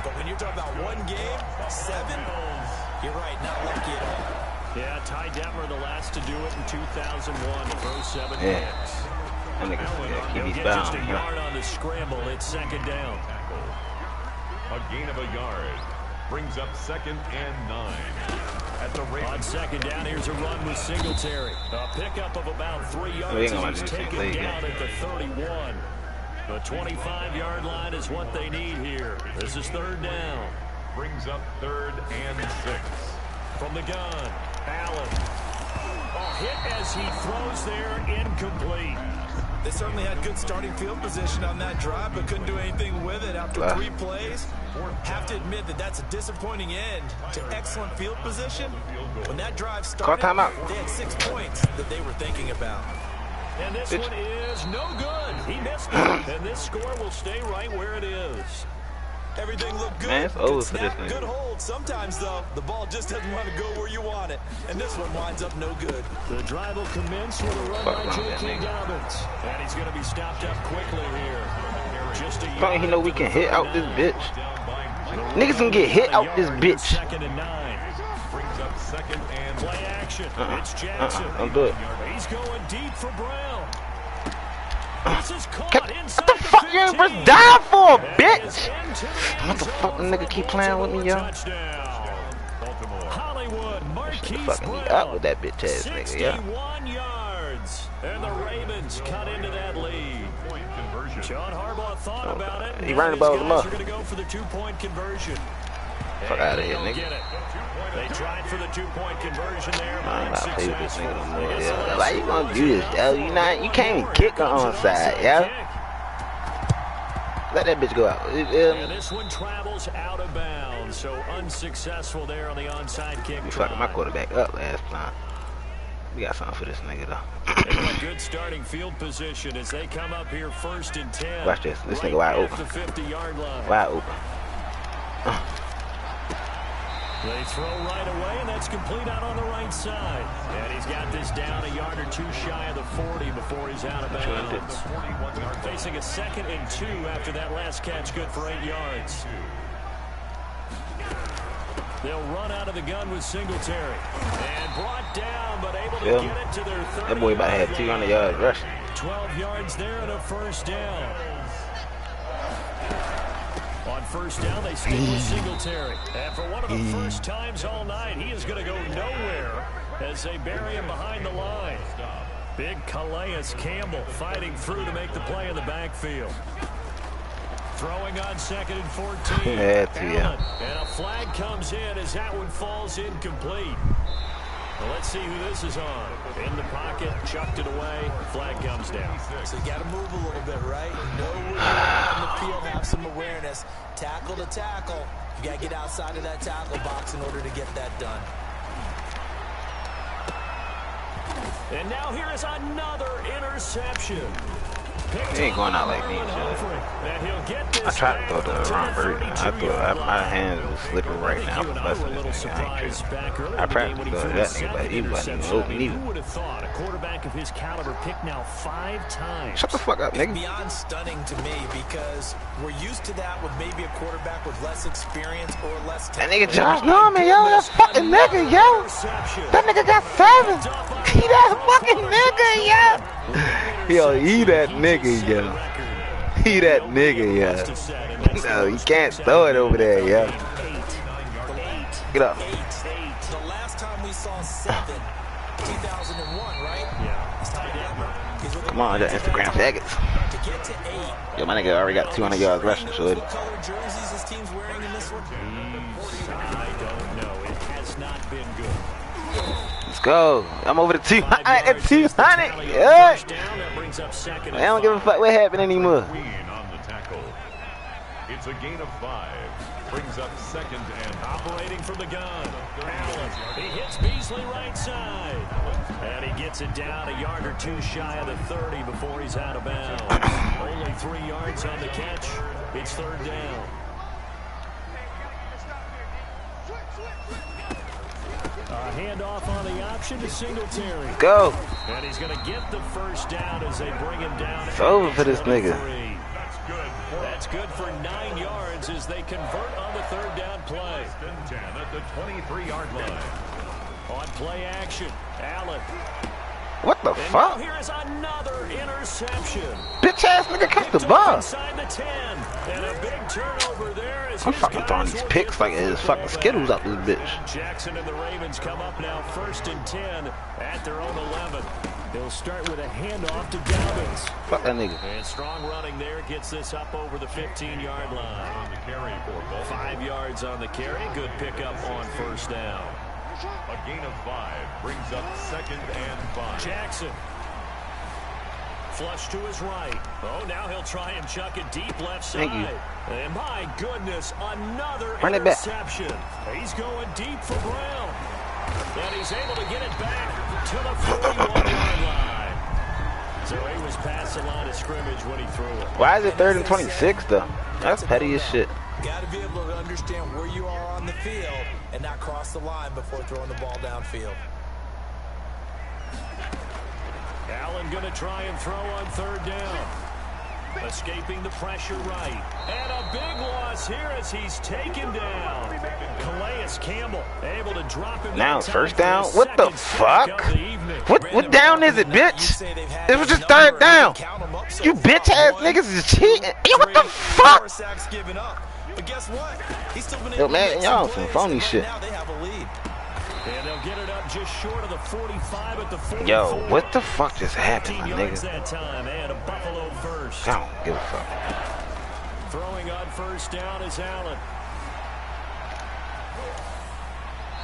but when you're talking about one game, seven, you're right, not lucky at all. Yeah, Ty Detmer, the last to do it in 2001, to throw seven Yeah. picks. That nigga yeah, uh, keep he'll me get just a bound. yard on the scramble. It's second down. A gain of a yard brings up second and nine. At the rate On second down, here's a run with Singletary. A pickup of about three yards ain't gonna as he's taken down at the 31. The 25-yard line is what they need here. This is third down. Brings up third and six. From the gun, Allen. A hit as he throws there, incomplete. They certainly had good starting field position on that drive, but couldn't do anything with it after Ah. three plays. Have to admit that that's a disappointing end to excellent field position. When that drive started, timeout. they had six points that they were thinking about. And this one is no good. He missed it. and this score will stay right where it is. Everything looked good. Man, it's good over for snap, this. Good hold. Sometimes, though, the ball just doesn't want to go where you want it. And this one winds up no good. The drive will commence with a run Fuck by wrong with J.K. Dobbins. And he's going to be stopped up quickly here. Just a Don't he yard know we can hit out this bitch? Niggas can get hit out this bitch. Second and nine. brings up second and uh-uh. Play action. Uh-uh. It's Jackson. Uh-uh. Don't do it. He's going deep for Brown. What the fuck you ain't 15. first down for, bitch? is into the What the zone fuck the nigga keep playing with me, yo? Touchdown. Baltimore. Hollywood, Marquise fucking me up with that bitch ass nigga, yeah. 61 yards. And the Ravens cut into that lead. Conversion. John Harbaugh thought Oh, about it. he Now ran the these ball with him guys up. are going to go for the two-point conversion. Fuck And outta here, nigga. They tried for the two-point conversion there, I'm not play with this nigga no more, I guess yo. the last Why you gonna do this, yo? You not, you can't even kick her on side, yo. Let that bitch go out. It- um, this one travels out of bounds, so unsuccessful there on the onside kick. You fucking my quarterback up last time. We got something for this nigga though. Good starting field position as they come up here first and 10. Watch this. This right nigga wide open. the 50-yard line. Wide open. Uh. They throw right away, and that's complete out on the right side. And he's got this down a yard or two shy of the 40 before he's out of bounds. Facing a second and two after that last catch, good for eight yards. They'll run out of the gun with Singletary. And brought down, but able to Yeah. get it to their 30 That boy about have 200 yards rushing. 12 yards there and a first down. First down, they stick with mm. Singletary. And for one of the mm. first times all night, he is going to go nowhere as they bury him behind the line. Big Calais Campbell fighting through to make the play in the backfield. Throwing on second and 14. Yeah, too, yeah. Allen. And a flag comes in as that one falls incomplete. Well, let's see who this is on. In the pocket, chucked it away. Flag comes down. So you got to move a little bit, right? Know where on the field, have some awareness. Tackle to tackle. You got to get outside of that tackle box in order to get that done. And now here is another interception. Picked He ain't going out like me, Marlon Joe. Humphrey. And he'll get I tried to throw the wrong version. I 32 thought I, my hands was slipping right now. I You was and I were a busting this nigga. I ain't tripping. I in the game when he practiced threw that his nigga, but he wasn't even open either. Who would have thought a quarterback of his caliber picked now five times? Shut the fuck up, nigga. Beyond stunning to me because we're used to that with maybe a quarterback with less experience or less That nigga Josh Norman, yo, that fucking nigga, yo. That nigga got seven. He that fucking nigga, yo. Yo, he that nigga, yo. He that nigga, yo. No, you can't throw it over there, yo. Get up. The last time we saw seven, 2001, right? Yeah. Come on, that Instagram faggots. Yo, my nigga already got 200 yards rushing, one? Go. I'm over the 200. Five At yards is 200. Yeah. down. That brings up second I don't give a fuck what happened anymore. Queen on the tackle. It's a gain of five. Brings up second and Operating from the gun. Allen. He hits Beasley right side. And he gets it down a yard or two shy of the 30 before he's out of bounds. Only three yards on the catch. It's third down. A handoff on the option to Singletary. Go. And he's going to get the first down as they bring him down. It's over for this nigga. That's good. That's good for nine yards as they convert on the third down play. First and 10 at the 23-yard line. On play action, Allen. What the And fuck? here is another interception. Bitch ass nigga catch the ball. The 10. And a big turnover there as I'm his fucking throwing these picks get like the it's fucking Skittles back. out this bitch. Jackson and the Ravens come up now first and 10 at their own 11. They'll start with a handoff to Dobbins. Fuck that nigga. And strong running there gets this up over the 15-yard line. On the carry for Baltimore. Five yards on the carry. Good pickup on first down. A gain of five brings up second and five. Jackson. Flush to his right. Oh, now he'll try and chuck it deep left side. Thank you. And my goodness, another Run it back. interception. He's going deep for Brown. And he's able to get it back to the 41-yard line. So he was past the line of scrimmage when he threw it. Why is it third and 26 though? That's petty as shit. Got to be able to understand where you are on the field and not cross the line before throwing the ball downfield. Allen going to try and throw on third down. Escaping the pressure right. And a big loss here as he's taken down. Calais Campbell able to drop him. Now it's first down? What the fuck? of the evening. What what down is it, bitch? It was just third down. You bitch ass niggas is cheating. Yo, what the fuck? Sacks given up. But guess what? He's still been Yo, able man, make y'all some some phony right shit. Now they have a lead. And they'll get it up just short of the 45 at the 44. Yo, what the fuck just happened, my yards nigga? that time and a Buffalo first. I don't give a fuck. Throwing on first down is Allen.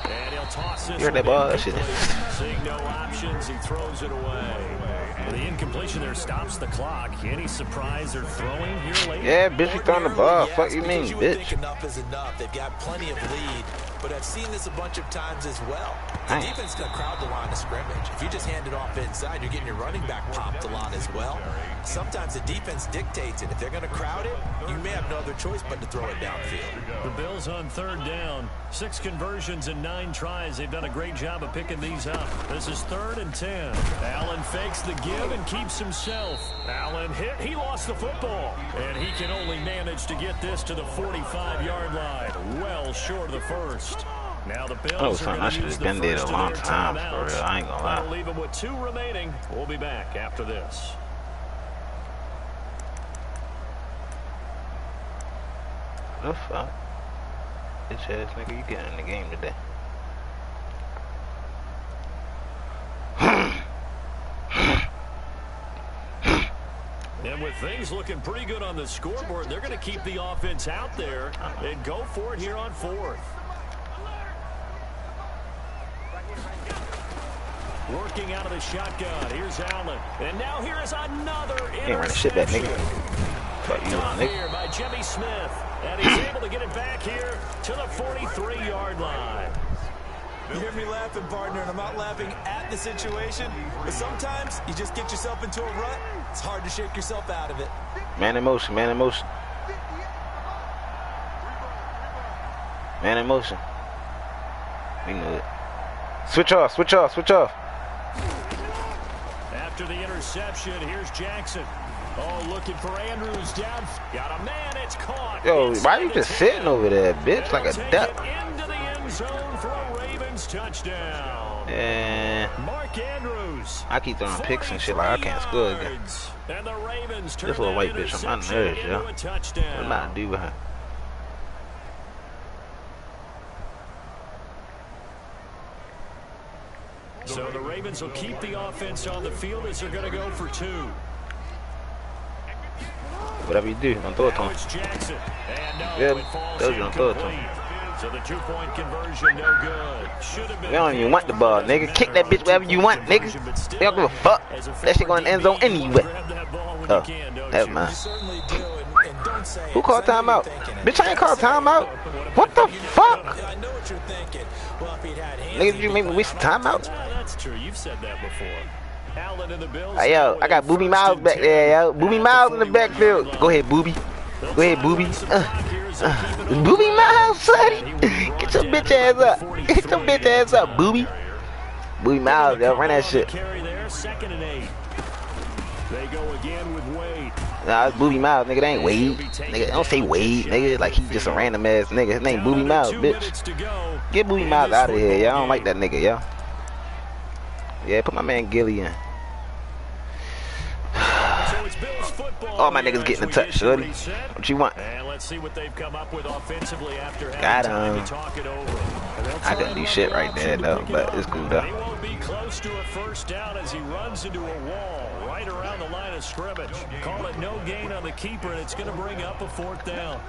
And he'll toss this You heard that one ball? That shit. incomplete. Seeing no options, he throws it away. The incompletion there stops the clock. Any surprise or throwing here late? Yeah, bitch, you throwing the ball. Yes, Fuck you mean, you bitch? enough is enough. They've got plenty of lead, but I've seen this a bunch of times as well. The Dang. defense is going to crowd the line of scrimmage. If you just hand it off inside, you're getting your running back popped a lot as well. Sometimes the defense dictates it. If they're going to crowd it, you may have no other choice but to throw it downfield. The Bills on third down. Six conversions and nine tries. They've done a great job of picking these up. This is third and ten. Allen fakes the give and keeps himself. Allen hit. He lost the football. And he can only manage to get this to the 45-yard line. Well short of the first. Now the Bills Oh, are son, I use the been there a first of long time, for real. I ain't gonna lie. Leave them with two remaining. We'll be back after this. The fuck? Bitch ass nigga, you getting in the game today. And with things looking pretty good on the scoreboard, they're going to keep the offense out there and go for it here on fourth. Working out of the shotgun. Here's Allen. And now here is another Ain't running shit back, nigga. interception. Fuck you, Caught nigga. here by Jimmy Smith. And he's able to get it back here to the 43-yard line. You hear me laughing, partner, and I'm not laughing at the situation, but sometimes you just get yourself into a rut. It's hard to shake yourself out of it. Man in motion, man in motion. Man in motion. We knew it. Switch off, switch off, switch off. After the interception, here's Jackson. Oh, looking for Andrews down. Got a man, it's caught. Yo, why you just sitting over there, bitch, like a duck? Into the end zone for a Ravens touchdown. And Mark Andrews. I keep throwing picks and shit like I can't score again. And the Ravens This little white bitch on my nerves, yo. What am I to do with her? So the Ravens will keep the offense on the field as they're going to go for two. Whatever you do, don't throw it to him. it's Jackson. And no, Yeah, it falls those don't throw it to him. So the two-point conversion, no good. Should have been We don't even want the ball, nigga. Kick that bitch wherever you want, nigga. We don't give a fuck. That shit going in the end zone anyway. Oh, never mind. You certainly do, and, and don't say Who called Say you're timeout? Bitch, I ain't called timeout. What the fuck? I know what you're thinking. Well, if he'd had hands, Nigga, you make me waste on timeout? Ah, that's true. You've said that before. Allen and the Bills. Hey, yo, I got Booby Miles back there, yo. Booby Miles in the backfield. Go ahead, Booby. Go ahead, Booby. Uh, uh, Booby Miles, sonny. Get your bitch ass up. Get your bitch ass up, Booby. Booby Miles, yo. Run that shit. Carry there, second and eight. They go again. Nah, it's Booby Miles, nigga. That ain't Wade. Nigga, don't say Wade, nigga. Like he just a random ass nigga. His name Booby Miles, bitch. minutes to go Get Booby Miles out of here, y'all. I don't like that nigga, y'all. Yeah, put my man Gilly in. So it's Bills football All my niggas getting in touch, shorty. What you want? And let's see what they've come up with offensively after Got him. to talk it over. And they'll I couldn't do shit right there, though, but it's cool, though. He close to a first down as he runs into a wall right around the line of scrimmage. Call it no gain on the keeper, and it's going to bring up a fourth down.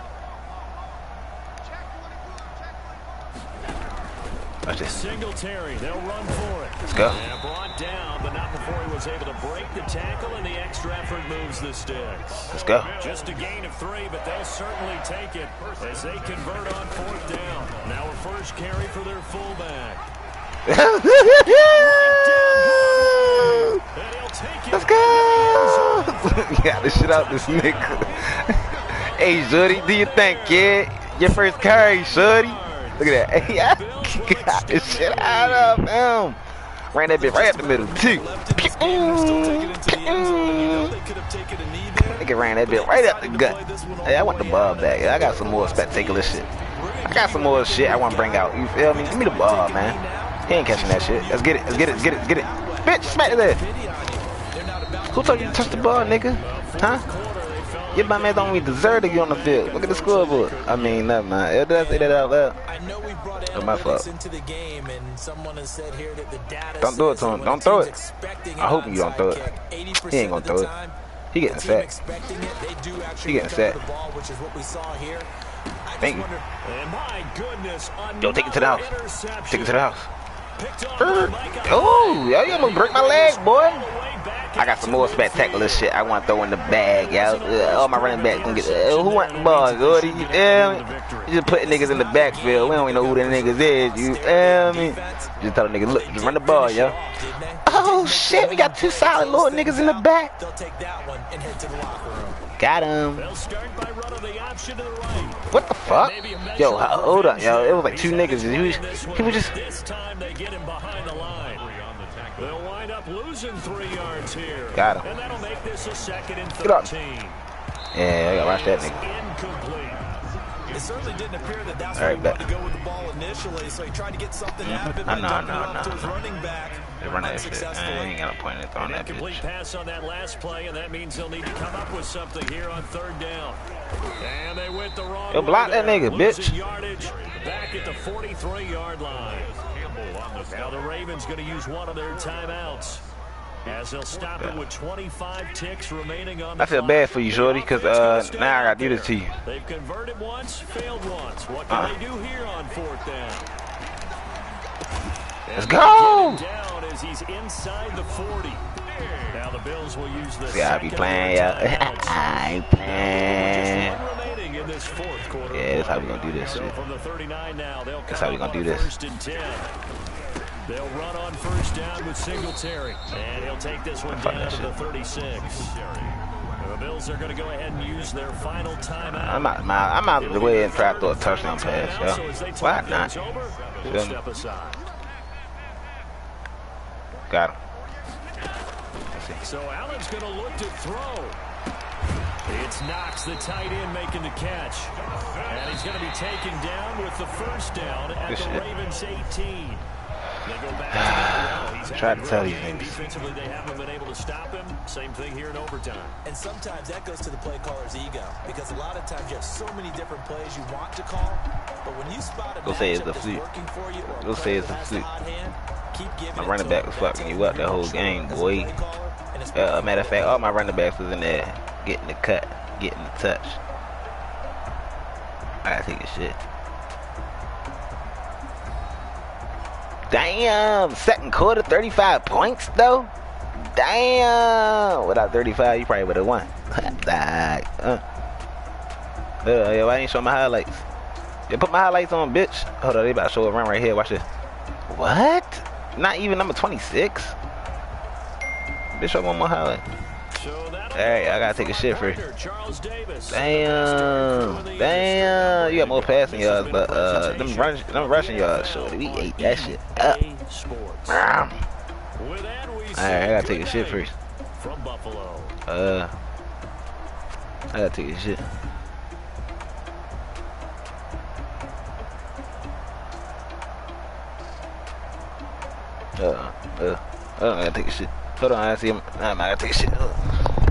Watch this. Singletary, they'll run for it. Let's go. And brought down, but not before he was able to break the tackle, and the extra effort moves the sticks. Let's go. Just a gain of three, but they'll certainly take it as they convert on fourth down. Now a first carry for their fullback. And he'll take it. Let's go! Got the shit out this nigga. hey, Shorty, do you think, kid? Your first carry, Shorty. Look at that. I got the shit out of him. Ran that bitch right up the middle, there. Nigga ran that bitch right up the gut. Hey, I want the ball back. I got some more spectacular shit. I got some more shit I want to bring out. You feel me? Give me the ball, man. He ain't catching that shit. Let's get it. Let's get it. Let's get it. Let's get it. Bitch, smack there. Who told you to touch the ball, nigga? Huh? Your my man don't even deserve to get on the field. Look at the scoreboard. I mean, never mind. Did I say that out loud? I know we brought Oh, my analytics fault. into the game, and someone has said here that the data Don't do it says to him. Don't throw it. I hope you don't throw it. He ain't gonna throw it. He getting the team sacked. expecting it, they do actually He getting recover sacked. the ball, which is what we saw here. I Thank just you. wonder, And my goodness, Yo, take it to the house. Take it to the house. Picked off by Micah Oh, yo, you almost break my leg, boy. Back I got some more spectacular shit I want to throw in the bag, y'all. Uh, all my running backs can get. Uh, who want the ball, Gordy? You feel me? Just putting niggas in the backfield. We don't even know who the niggas is. You feel me? Just tell the niggas, look, just run the ball, yo. Oh shit, we got two solid little niggas in the back. Got him. What the fuck? Yo, hold up, yo. It was like two niggas. He was, he was just. This time they get him behind the line. They'll wind up losing three yards here. Got him. And that'll make this a second and Get up. 13. Yeah, I gotta watch that nigga. Incomplete. It certainly didn't appear that that's All where right, he bet. wanted to go with the ball initially, so he tried to get something mm-hmm. happen I by know, I dumping know, it off I to his running back. They run that shit. I ain't got no point in throwing that incomplete bitch. pass on that last play, and that means they'll need to come up with something here on third down. And they went the wrong Yo, block that nigga, bitch. yardage back at the 43-yard line. Campbell on the Now the Ravens going to use one of their timeouts. As they'll stop it with 25 ticks remaining on the I feel bad for you, Shorty, 'cause, The offense uh, now I gotta do this to you. They've converted once, failed once. What can Uh. they do here on fourth down? Let's go. they get him Down as he's inside the 40. Now the Bills will use the See, I be playing, yeah. I ain't playing. one remaining in this fourth quarter. Yeah, that's how we gonna do this shit. from the 39 now, they'll That's how we gonna do this. First and 10. They'll run on first down with Singletary. And he'll take this one down to the 36. The Bills are going to go ahead and use their final timeout. I'm out, I'm out of the way and try to throw a touchdown pass, So yo. talk Why not? Over, we'll step aside. Got him. So Allen's going to look to throw. It's Knox, the tight end, making the catch. And he's going to be taken down with the first down at Good the. Ravens 18. They go back to that well. He's Tried had to tell you game. niggas. Defensively, they haven't been able to stop him. Same thing here in overtime. And sometimes that goes to the play caller's ego because a lot of times you have so many different plays you want to call, but when you spot a Go say it's matchup a fluke. working for you or a Go say it's a fluke. hand, keep giving My running back was fucking you up the whole game, as a boy. play caller, and it's Uh, matter of fact, all my running backs was in there getting the cut, getting the touch. I gotta take a shit. Damn, second quarter, 35 points though. Damn, without 35, you probably would have won. Uh. Uh, yo, I ain't show my highlights. Yeah, put my highlights on, bitch. Hold on, they about to show a run right here. Watch this. What? Not even number 26? Bitch, show one more highlight. So that'll Hey, be I gotta take a shit for you. Charles Davis. Damn, damn, you got more passing yards, but uh, them run, them rushing yards, shorty, we ate that shit up. Sports. Alright, With that, we I gotta take a shit first. From Buffalo. Uh, I gotta take a shit. Uh, uh, uh, I gotta take a shit. Hold on, I see him. Nah, I gotta take a shit. Uh.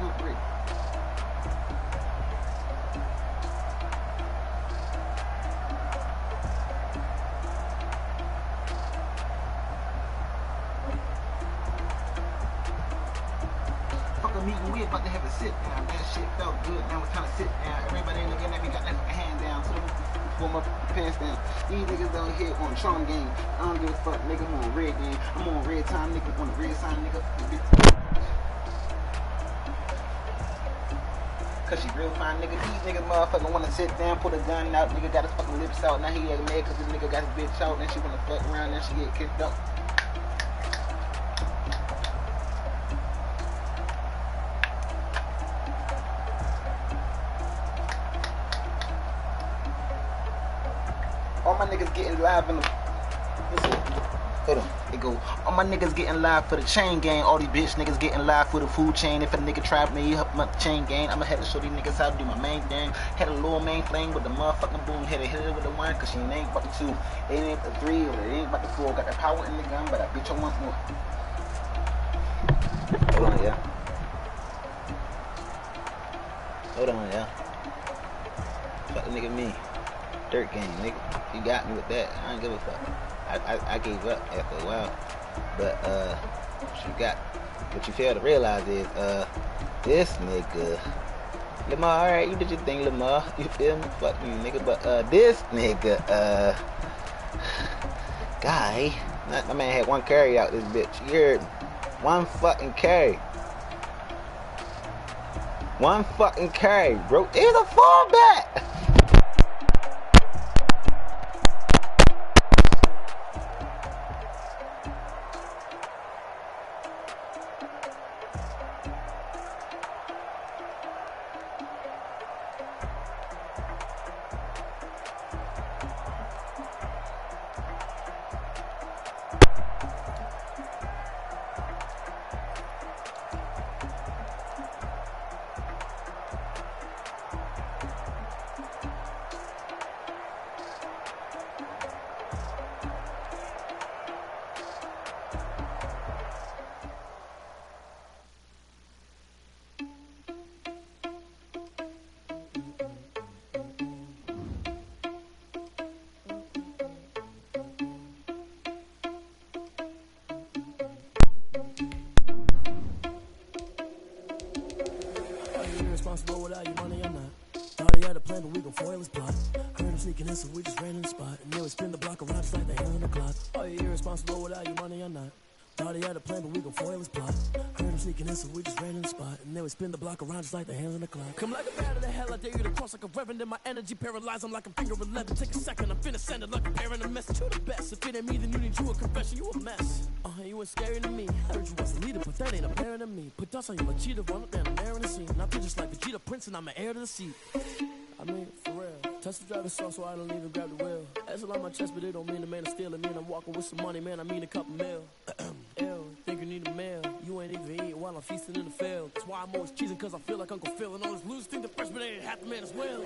Hoop brick. Fuck a meeting, we about to have a sit down. That shit felt good. Now we're trying to sit down. Everybody looking at me, got that fucking hand down. So pull my pants down. These niggas down here on Tron game. I don't give a fuck, nigga. I'm on red game. I'm on red time, nigga. On the red sign, nigga. Cause she real fine, nigga. These niggas motherfucker wanna sit down, put a gun out. Nigga got his fucking lips out. Now he get mad cause this nigga got his bitch out. Then she wanna fuck around. Then she get kicked up. All my niggas getting live in the. My niggas getting live for the chain gang. All these bitch niggas getting live for the food chain. If a nigga try me up my chain gang, I'ma have to show these niggas how to do my main thing. Had a little main flame with the motherfucking boom. Had to hit it with the one, cause she ain't about the two. It ain't the three, or it ain't about the four. Got the power in the gun, but I bitch I want more. Hold on, yeah. Hold on, yeah. Fuck the nigga me. Dirt game, nigga. You got me with that. I don't give a fuck. I, I, I gave up after a while. But uh what you got what you fail to realize is uh this nigga Lamar, alright, you did your thing, Lamar. You feel me? Fuck you, nigga. But uh this nigga, uh guy, my, man had one carry out this bitch. You're? One fucking carry. One fucking carry, bro. It's a fallback. Foil his plot. Heard him sneaking in, so we just ran in the spot. And then we spin the block around just like the hell in the clock. Are you irresponsible without your money or not? Thought he had a plan, but we gon' foil his plot. Heard him sneaking in, so we just ran in the spot. And then we spin the block around just like the hands in the clock. Come like a bat of the hell, I dare you to cross like a reverend. In my energy paralyzed, I'm like a finger 11. Take a second, I'm finna send it like a parent a message to the best. If it ain't me, then you need you a confession, you a mess. Uh, you ain't scary to me. I heard you was a leader, but that ain't apparent to me. Put dust on you, a cheetah, run up down the air in the scene. Not feel just like Vegeta Prince, and I'm an heir to the seat. I mean. Touch the driver's soft, so I don't even grab the wheel. That's a lot on my chest, but it don't mean the man is stealing. Mean I'm walking with some money, man. I mean a couple mil. Ew, think you need a meal. You ain't even eating while I'm feasting in the field. That's why I'm always cheesing, cause I feel like Uncle Phil. And all those losers think the freshman ain't half the man as well.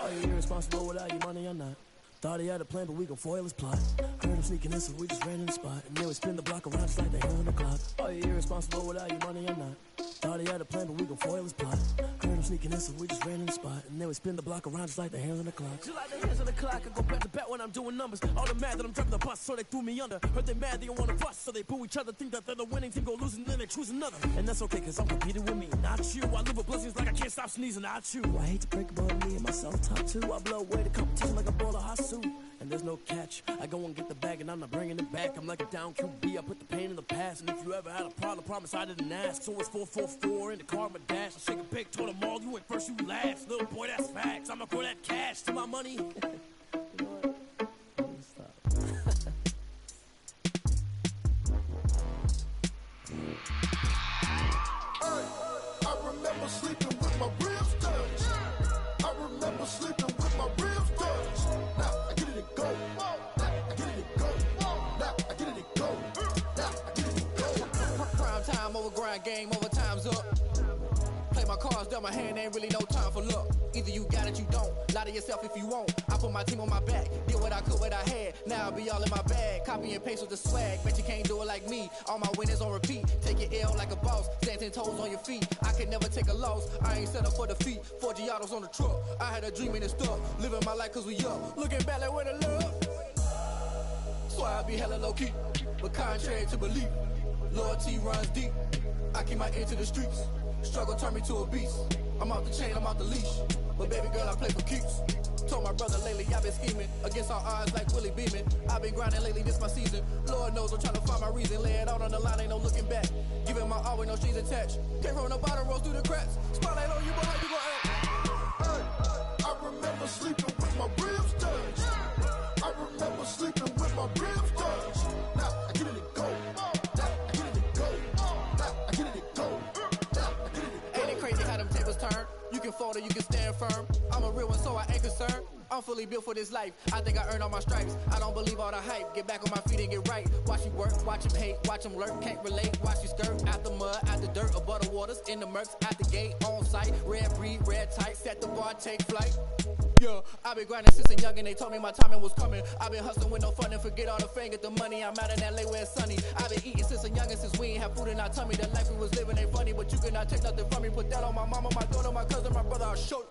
Are you irresponsible without your money or not? Thought he had a plan, but we gon' foil his plot. Heard him sneaking in, so we just ran in the spot. And then we spin the block around just like the hell in the clock. Are you irresponsible without your money or not? Thought he had a plan, but we gon' foil his plot. Heard him sneaking in, so we just ran in the spot. And then we spin the block around just like the hands on the clock. Just like the hands on the clock, I go back to back when I'm doing numbers. All the mad that I'm driving the bus, so they threw me under. Heard they mad, they don't wanna bust, so they boo each other. Think that they're the winning team, go losing, then they choose another. And that's okay, cause I'm competing with me, not you. I live with blessings like I can't stop sneezing, not you. I hate to break about me and myself top two. I blow away the competition like a ball of hot soup. And there's no catch. I go and get the bag and I'm not bringing it back. I'm like a down QB. I put the pain in the past. And if you ever had a problem, promise I didn't ask. So it's 444 in the car, my dash. I shake a big, told them all, you ain't first, you last. Little boy, that's facts. I'ma grow that cash to my money. Play my hand, ain't really no time for luck. Either you got it, you don't. Lie to yourself if you won't. I put my team on my back, did what I could, what I had. Now I be all in my bag. Copy and paste with the swag. Bet you can't do it like me. All my winners on repeat. Take your L like a boss. Stand ten toes on your feet. I can never take a loss. I ain't set up for defeat. Forgiatos on the truck. I had a dream and it stuck. Living my life cause we up. Looking back like where the love. So I be hella low key. But contrary to belief, loyalty runs deep. I keep my ear to the streets. Struggle turn me to a beast. I'm off the chain, I'm off the leash. But baby girl, I play for keeps. Told my brother lately, I've been scheming against all odds like Willie Beamen. I've been grinding lately, this my season. Lord knows I'm trying to find my reason. Lay it out on the line, ain't no looking back. Giving my all with no strings attached. Came from the bottom, rose through the cracks. Spotlight on you, boy, how you gon' act? Hey, I remember sleeping with my ribs touched. I remember sleeping with my ribs Can you can stand firm. I'm a real one, so I ain't concerned. I'm fully built for this life. I think I earned all my stripes. I don't believe all the hype. Get back on my feet and get right. Watch you work, watch him hate, watch him lurk. Can't relate, watch you skirt. Out the mud, out the dirt, above the waters, in the murks, out the gate, on site. Red breed, red tight, set the bar, take flight. Yeah, i been grinding since a young and they told me my timing was coming. i been hustling with no fun and forget all the fame, get the money. I'm out in LA where it's sunny. i been eating since a young and since we ain't have food in our tummy. The life we was living ain't funny, but you cannot take nothing from me. Put that on my mama, my daughter, my cousin, my brother. I'll show.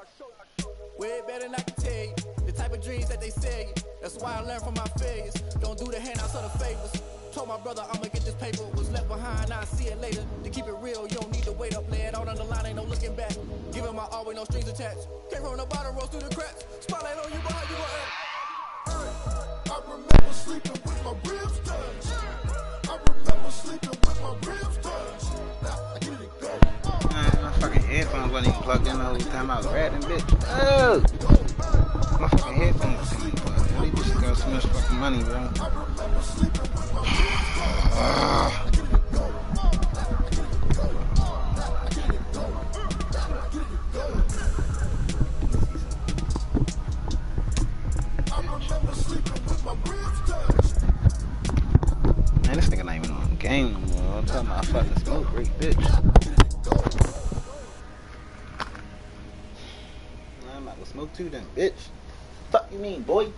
Way better than I can tell you. The type of dreams that they sell you. That's why I learned from my failures. Don't do the handouts or the favors. Told my brother I'ma get this paper. Was left behind, I'll see it later. To keep it real, you don't need to wait up. Lay it out on the line, ain't no looking back. Giving my all with no strings attached. Came from the bottom, rose through the cracks. Spotlight on you, how you? Hey, I remember sleeping with my ribs touched. I remember sleeping with my ribs touched. Fucking headphones wasn't even plugged in the whole time I was rapping, bitch. Oh! My fucking headphones wasn't in. They just got so much fucking money, bro. too then, bitch. Fuck you mean, boy?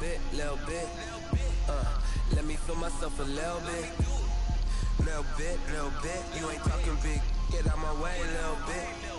bit, little bit. Uh, let me feel myself a little bit. Little bit, little bit. You ain't talking big. Get out my way, little bit.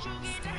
I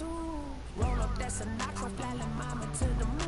Roll up that Sinatra, fly like mama to the moon.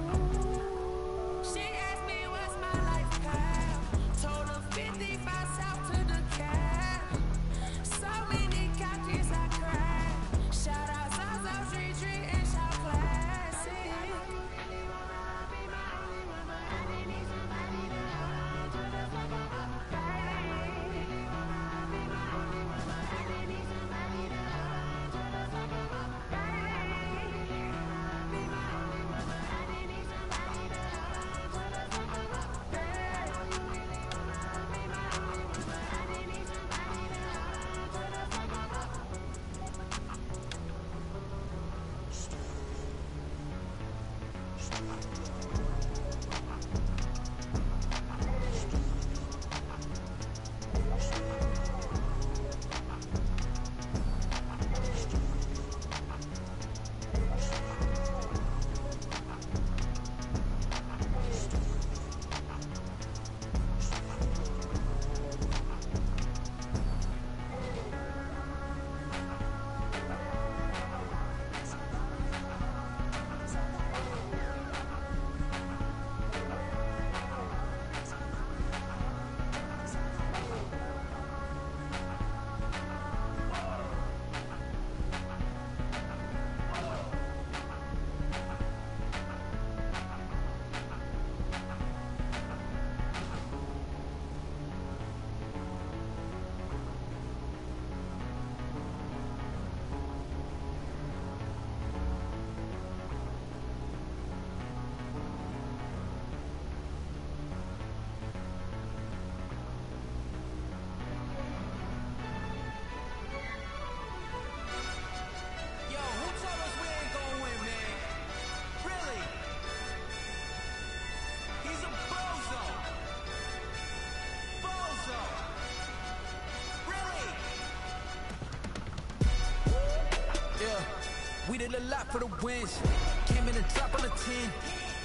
Did a lot for the wins. Came in and drop on the 10.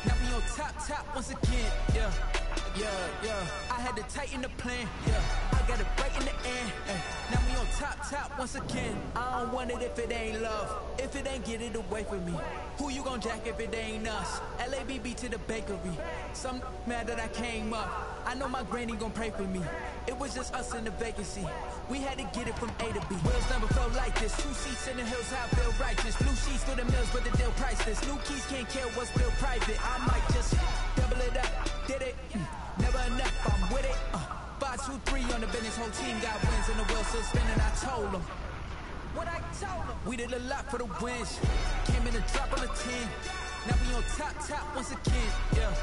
Now we on top, top once again. Yeah, yeah, yeah. I had to tighten the plan. Yeah, I got it right in the end. Ay, now we on top, top once again. I don't want it if it ain't love. If it ain't, get it away from me. Who you gon' jack if it ain't us? LABB to the bakery. Some mad that I came up. I know my granny gon' pray for me. It was just us in the vacancy. We had to get it from A to B. Wheels never felt like this. Two seats in the hills, I feel righteous. Blue sheets for the mills, but the deal priceless. New keys can't kill what's built private. I might just double it up. Did it? Mm, Never enough, I'm with it. Uh, five, two, three on the business. Whole team got wins and the still spinning. I told them. What I told them. We did a lot for the wins. Came in a drop on the 10. Now we on top, top once again. Yeah.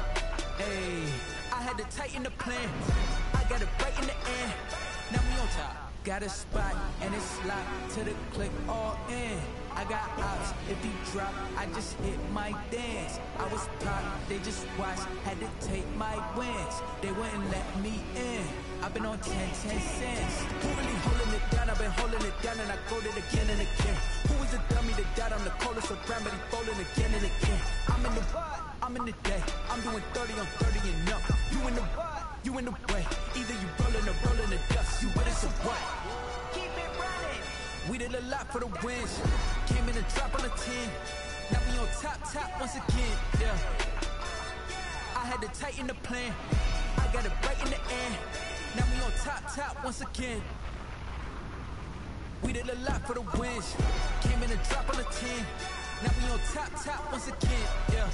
Hey, I had to tighten the plan. I got it right in the end. Now we on top. Got a spot and it's locked to the click all in. I got ops, if he drop, I just hit my dance. I was top, they just watched, had to take my wins. They wouldn't let me in. I've been on 10, 10 cents. Who really holding it down? I've been holding it down and I go it again and again. Who is a dummy to doubt I'm the coldest around, but he falling again and again. I'm in the, I'm in the day. I'm doing 30 on 30 and up. You in the, you in the way. Either you rollin' or rollin' the dust. You with us or what? Keep it running. We did a lot for the wins. Came in a drop on a 10. Now we on top, top once again. Yeah. I had to tighten the plan. I got it right in the end. Now we on top, top once again. We did a lot for the wins. Came in a drop on a 10. Now we on top, top once again. Yeah.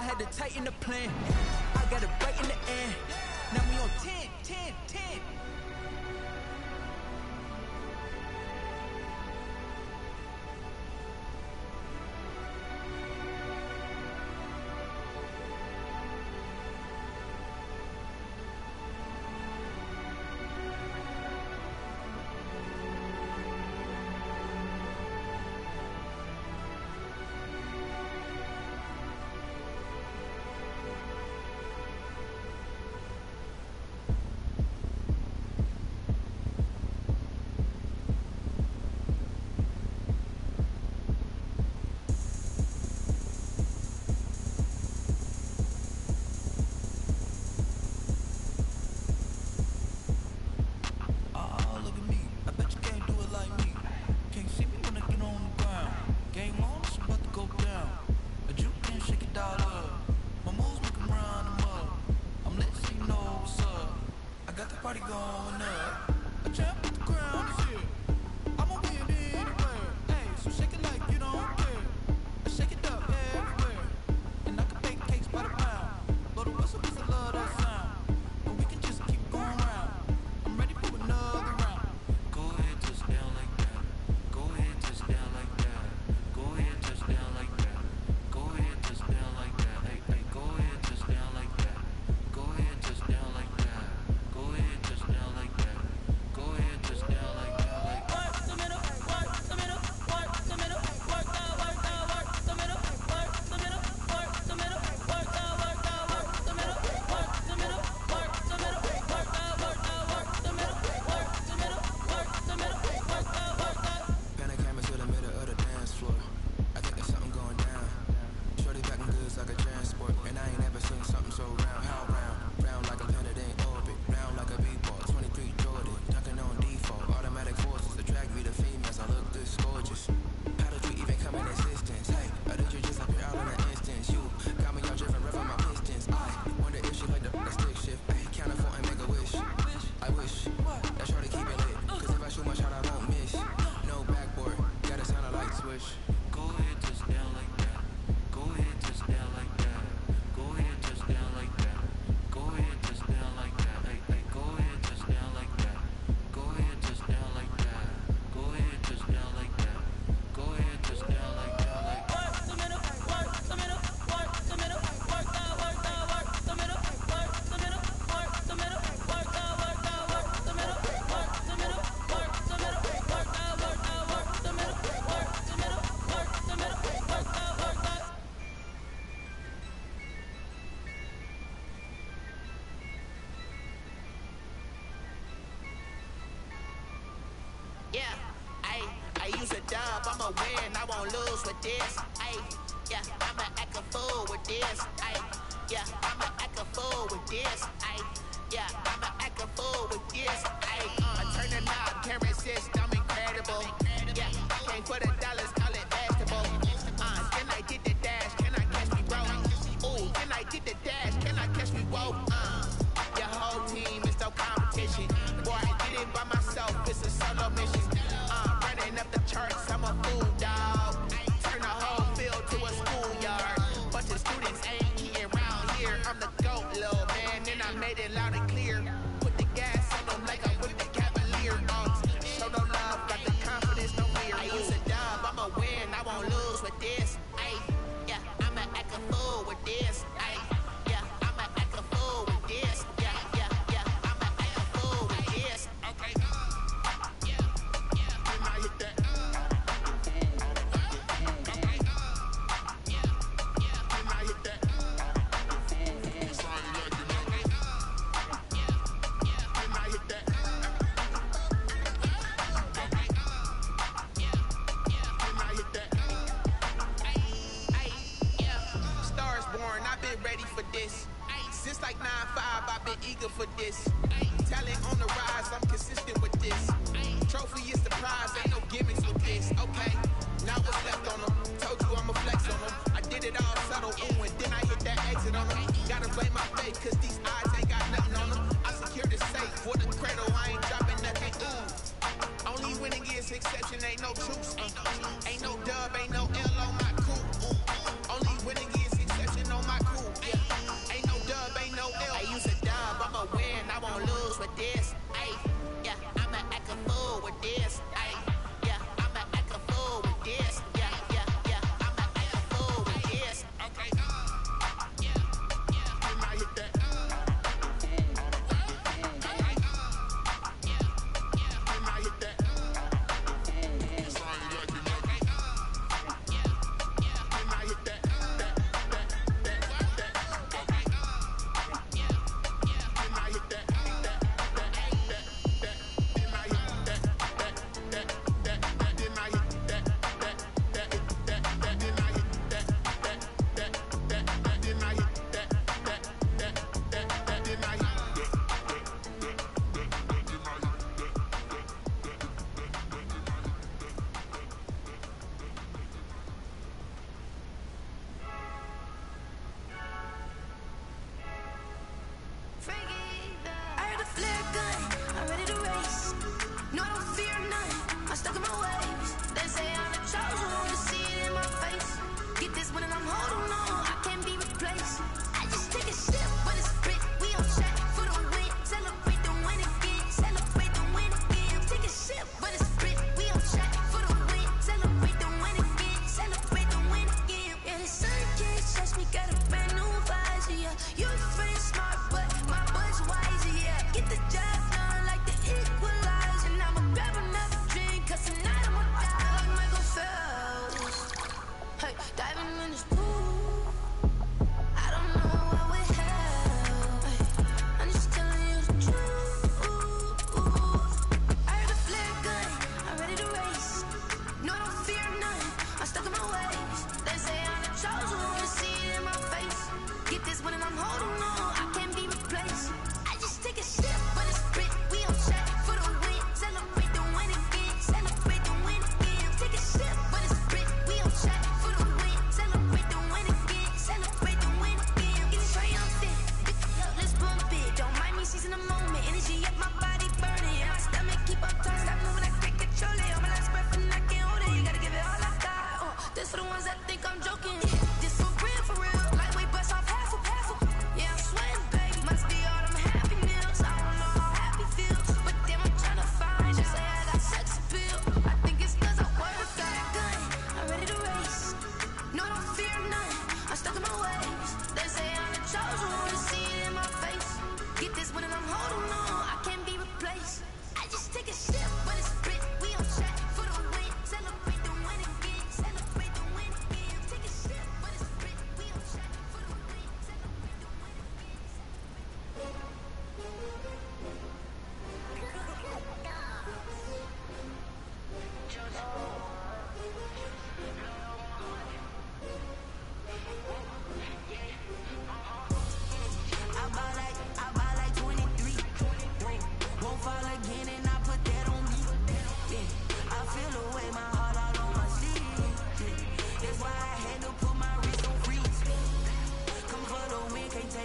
I had to tighten the plan. I got a break in the end. Now we on 10, 10, 10.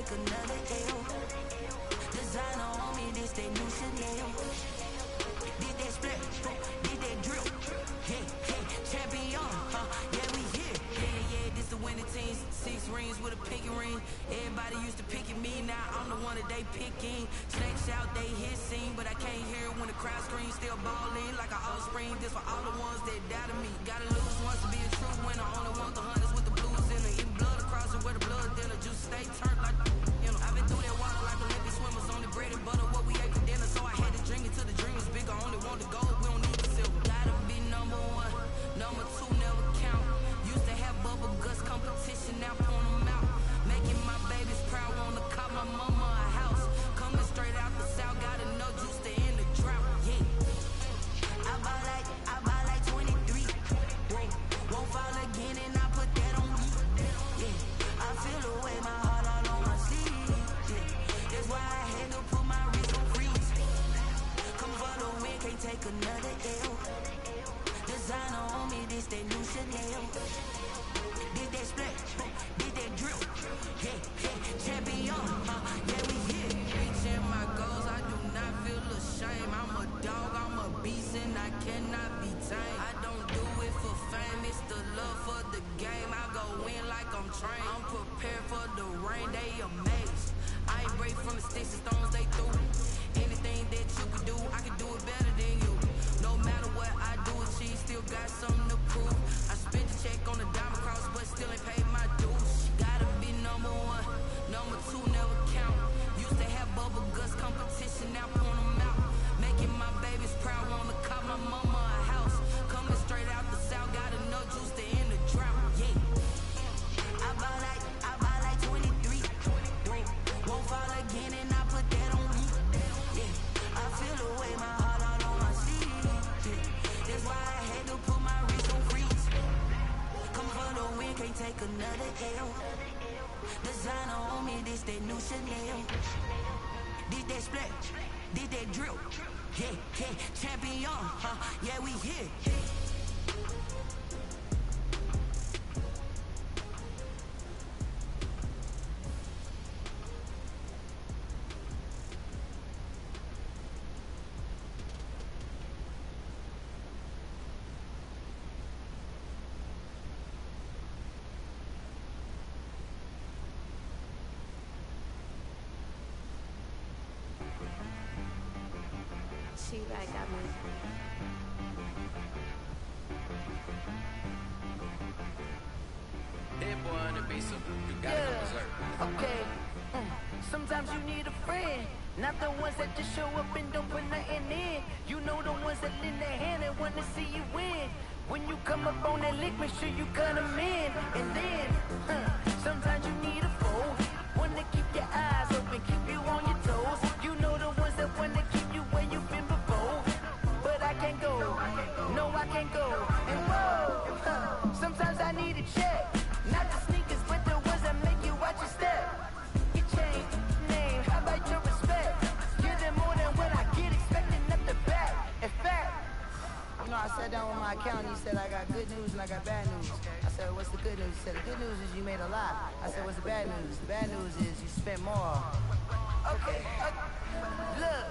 like another L. Designer on me, this they new Chanel. Did they splash? Did they drip? Hey, hey, champion, huh? Yeah, we here. Yeah, yeah, this the winning team. Six rings with a pinky ring. Everybody used to picking me, now I'm the one that they picking. Snakes out, they hit scene, but I can't hear when the crowd screams. Still balling like an offspring. This for all the ones that doubted me. Gotta lose once to be a true winner. Only want the hunters with the blues in the Eating blood across it where the blood dinner juice stay turned. She like got me. Hit boy on the beat, so you gotta go berserk. Okay. Mm. Sometimes you need a friend, not the ones that just show up and don't put nothing in. You know the ones that lend a hand and want to see you win. When you come up on that lick, make sure you cut 'em in. And then, sometimes you need make you watch your step. Your chain, name, how about your respect? Give them more than what I get, expecting up the back. In fact, you know, I sat down with my accountant. He said, I got good news and I got bad news. I said, what's the good news? He said, the good news is you made a lot. I said, what's the bad news? The bad news is you spent more. Okay, look.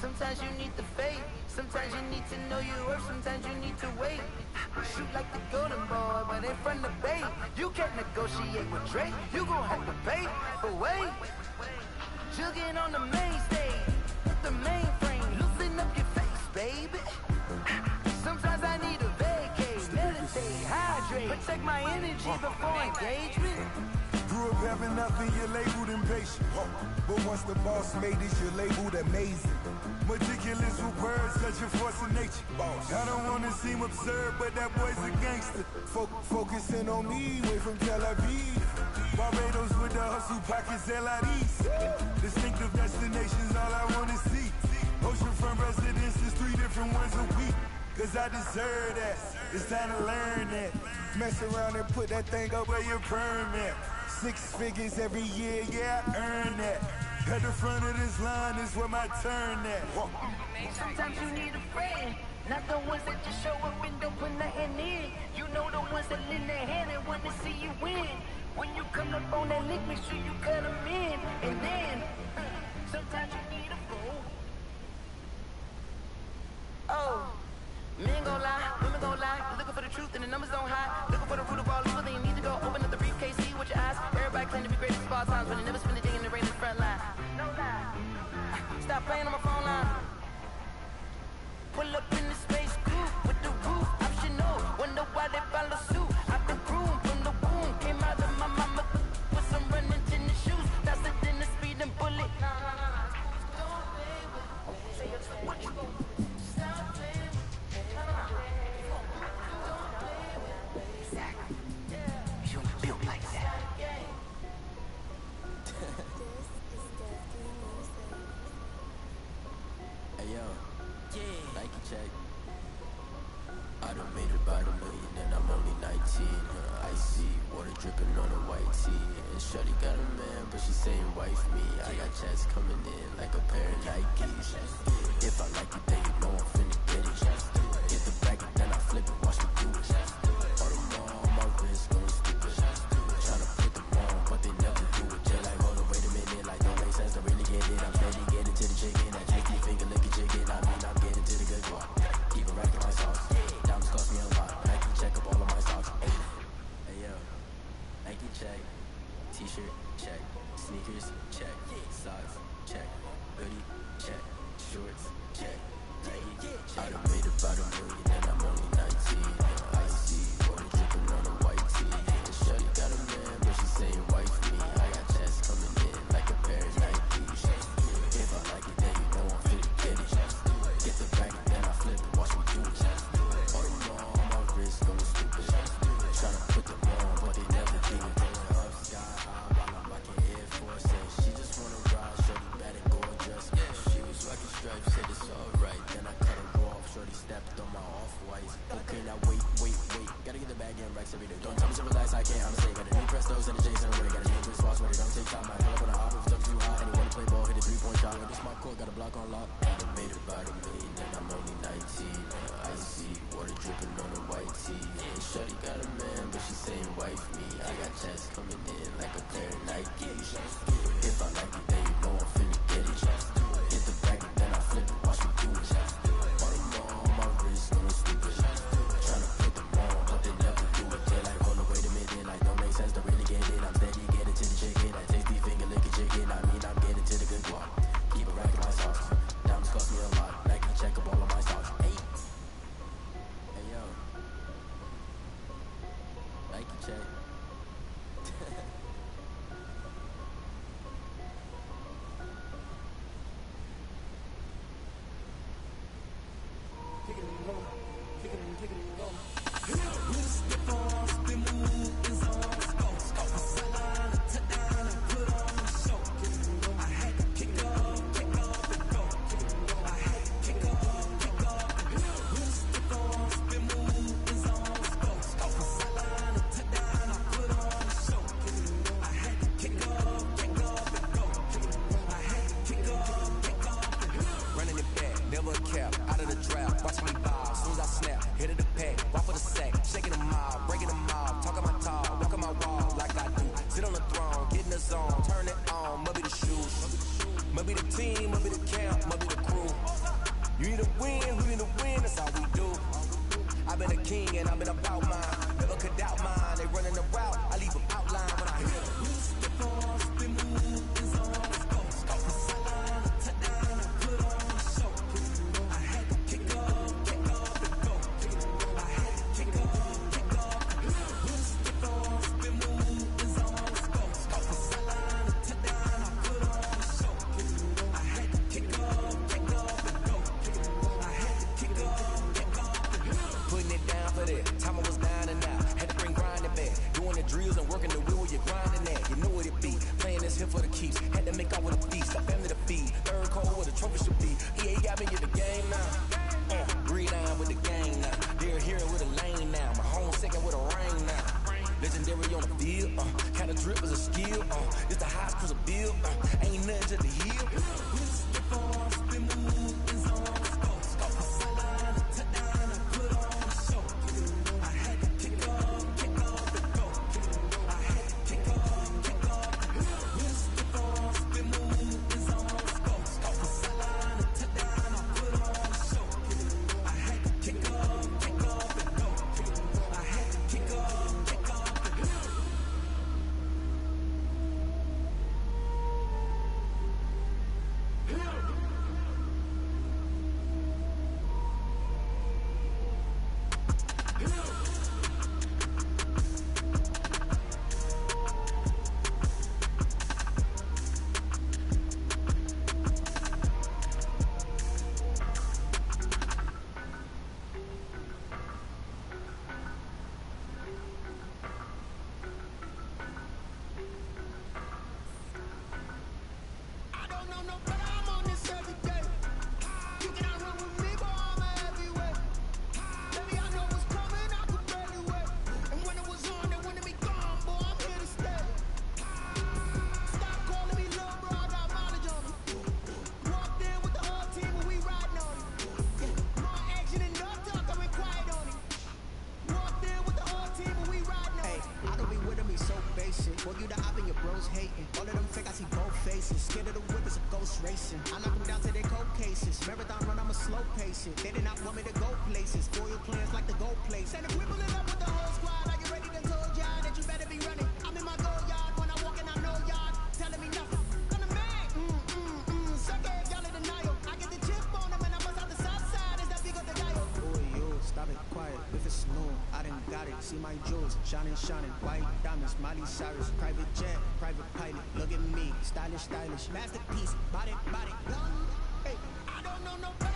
Sometimes you need the faith. Sometimes you need to know your worth. Sometimes you need to wait. Shoot like the golden boy, but in front of bait. You can't negotiate with Drake. You gon' have to pay. But wait, jugging on the main stage, the mainframe, loosen up your face, baby. Sometimes I need a vacate, meditate, hydrate, protect my energy before engagement. Grew up having nothing, you're labeled impatient. But once the boss made it, you're labeled amazing. Meticulous with words, cause you're forcing nature. I don't wanna seem absurd, but that boy's a gangster. Fo- focusing on me, way from Tel Aviv. Barbados with the hustle pockets, LIDs. Distinctive destinations, all I wanna see. Oceanfront residences, three different ones a week. Cause I deserve that. It's time to learn that. Mess around and put that thing up where your permit. Six figures every year, yeah, I earn that. At the front of this line is where my turn at. Sometimes you need a friend, not the ones that just show up and don't put nothing in. You know the ones that lend their hand and want to see you win. When you come up on that lick, make sure you cut 'em in. And then, sometimes you need diamonds, shining, shining, white diamonds, Miley Cyrus, private jet, private pilot, look at me, stylish, stylish, masterpiece, body, body, one, hey, I don't know nobody.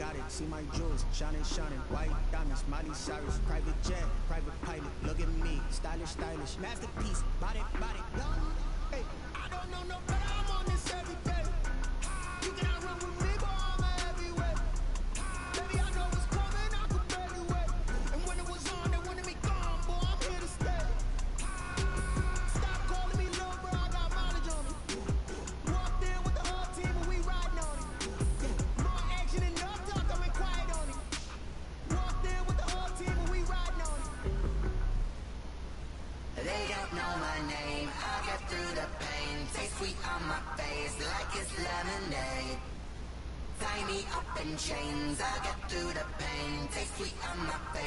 got it. See my jewels, shining, shining, white diamonds, Miley Cyrus, private jet, private pilot. Look at me, stylish, stylish, masterpiece, body, body. Hey, I don't know.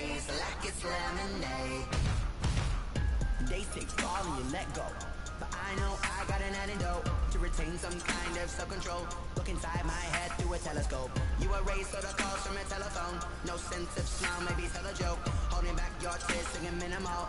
haze like it's lemonade. They say fall and you let go. But I know I got an antidote to retain some kind of self-control. Look inside my head through a telescope. You erase all the calls from a telephone. No sense of smell, maybe tell a joke. Holding back your tears, singing minimal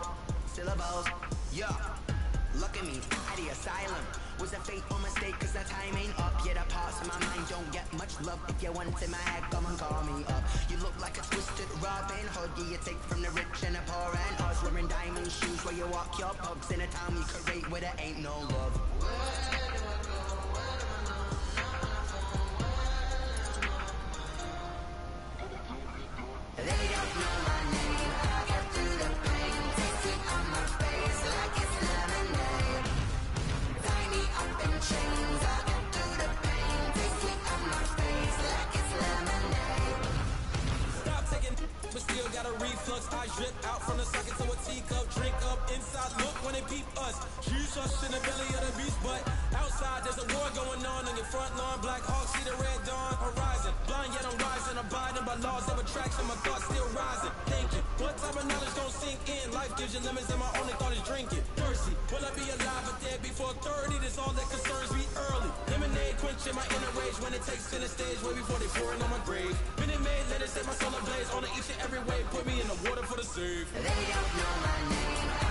syllables. Yeah. Look at me, at the asylum. Was a fate or mistake, cause the time ain't up. Yet I pause in my mind don't get much love. If you want in my head, come and call me up. You look like a twisted Robin Hood. Yeah, you take from the rich and the poor and us. Wearing diamond shoes where you walk your pugs in a town you create where there ain't no love. They don't know. Drip out from the socket to a teacup, drink up inside. Look when they peep us. Shoot us in the belly of the beast, but outside there's a war going on on your front lawn. Black hawks see the red dawn horizon. Blind yet I'm rising, abiding by laws of attraction. My thoughts still rising. Knowledge don't sink in. Life gives you lemons, and my only thought is drinking. Thirsty, will I be alive or dead before 30? That's all that concerns me early. Lemonade quenching my inner rage when it takes center stage, way before they pouring on my grave. Been made, let it set my soul ablaze. On each and every way, put me in the water for the save. They don't know my name.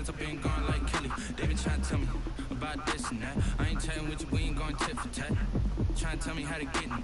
Since I've been gone like Kelly, they been trying to tell me about this and that. I ain't chatting with you, we ain't going tit for tat. Trying to tell me how to get in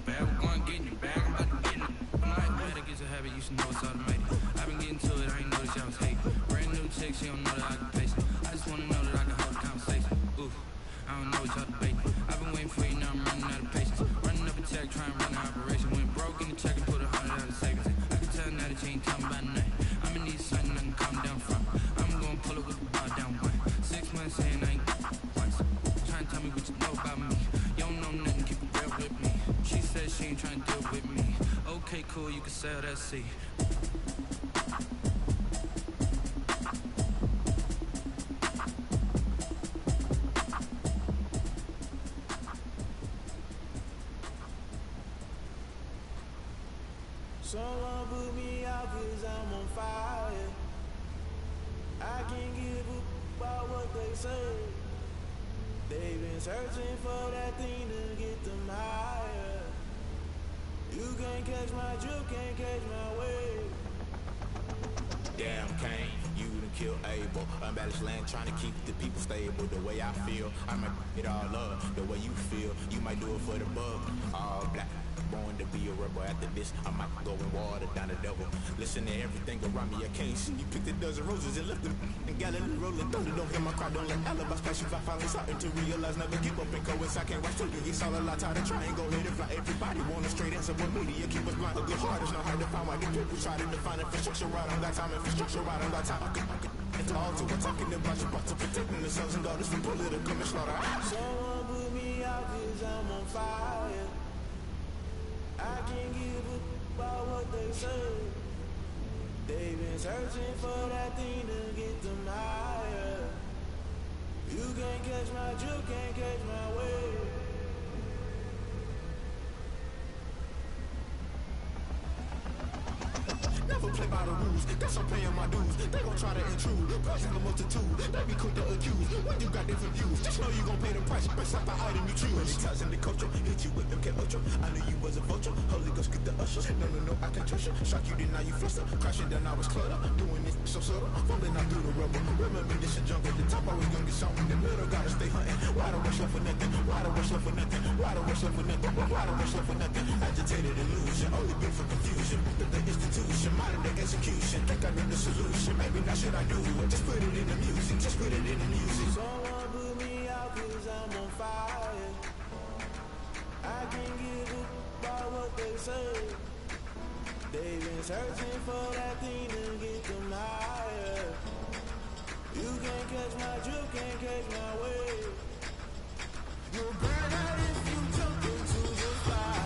killed Abel. Unbalanced land, trying to keep the people stable. The way I feel, I might it all up. The way you feel, you might do it for the bug. All black. Born to be a rebel after this, I might go in water down the devil. Listen to everything around me, I can't see. You picked a dozen roses and left them in Galilee rolling thunder. Don't hear my cry, don't let alibis pass you. I finally starting to realize, never give up and go I can't watch till you. All a lot, tired of trying, go ahead and fly. Everybody want a straight answer, what media keep us blind. Good heart is not hard to find. Why the people try to define infrastructure right? I don't got time, infrastructure right? I don't got time. I could, I could, it's all to what talking about you, about to protecting sons and daughters from political and. Someone put me out cause I'm on fire. I can't give a about what they say. They've been searching for that thing to get them higher. You can't catch my can't catch my wave. Never play by the rules, guess I'm paying my dues. They gon' try to intrude, causing a multitude. They be quick to accuse when you got different views. Just know you gon' pay the price based off the item you choose. Many times in the culture, hit you with MK Ultra. I knew you was a vulture. Holy Ghost get the usher. No, no, no, I can't trust you. Shock you, now you fluster. Crashing down, I was clutter. Doing this so subtle, falling out through the rubble. Remember this a jungle. The top always gonna get something. The middle gotta stay hunting. Why the rush left for nothing? Why the rush left for nothing? Why the rush left for nothing? Why the rush left for nothing? Agitated illusion, only been for confusion. The, the institution, modern day execution. Think I know the solution. Maybe not should I do it? Just put it in the music. Just put it in the music. Someone put me out cause I'm on fire. I can't give a about what they say. They've been searching for that thing to get them higher. You can't catch my drift, can't catch my wave. You'll burn out if you jump into the fire.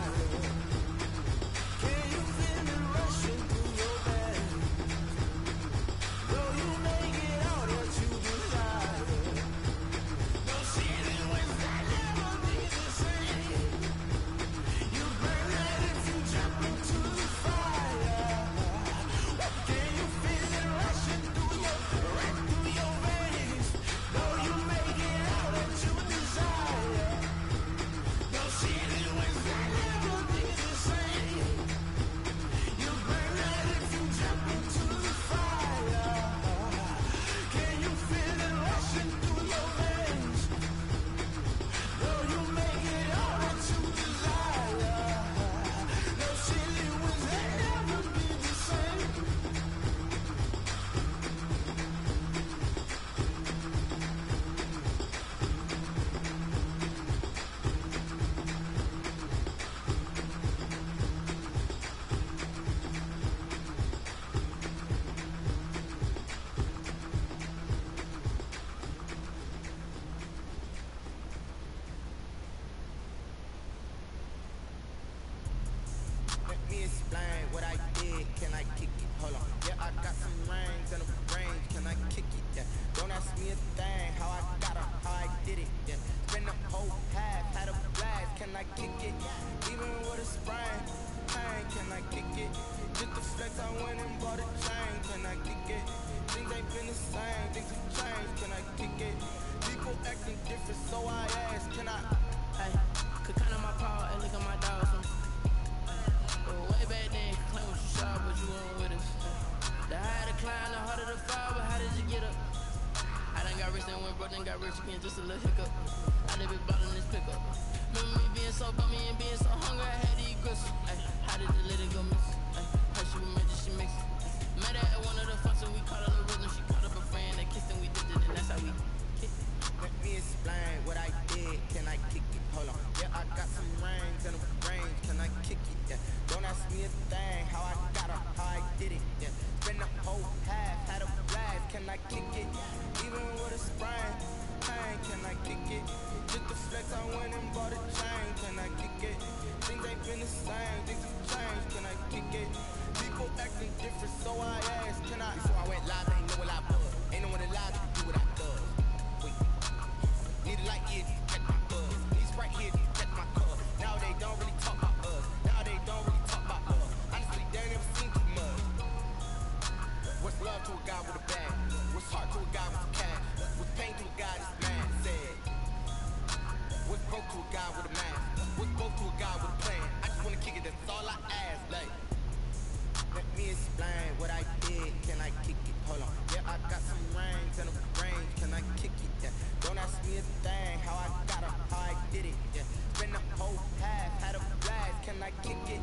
I kick it?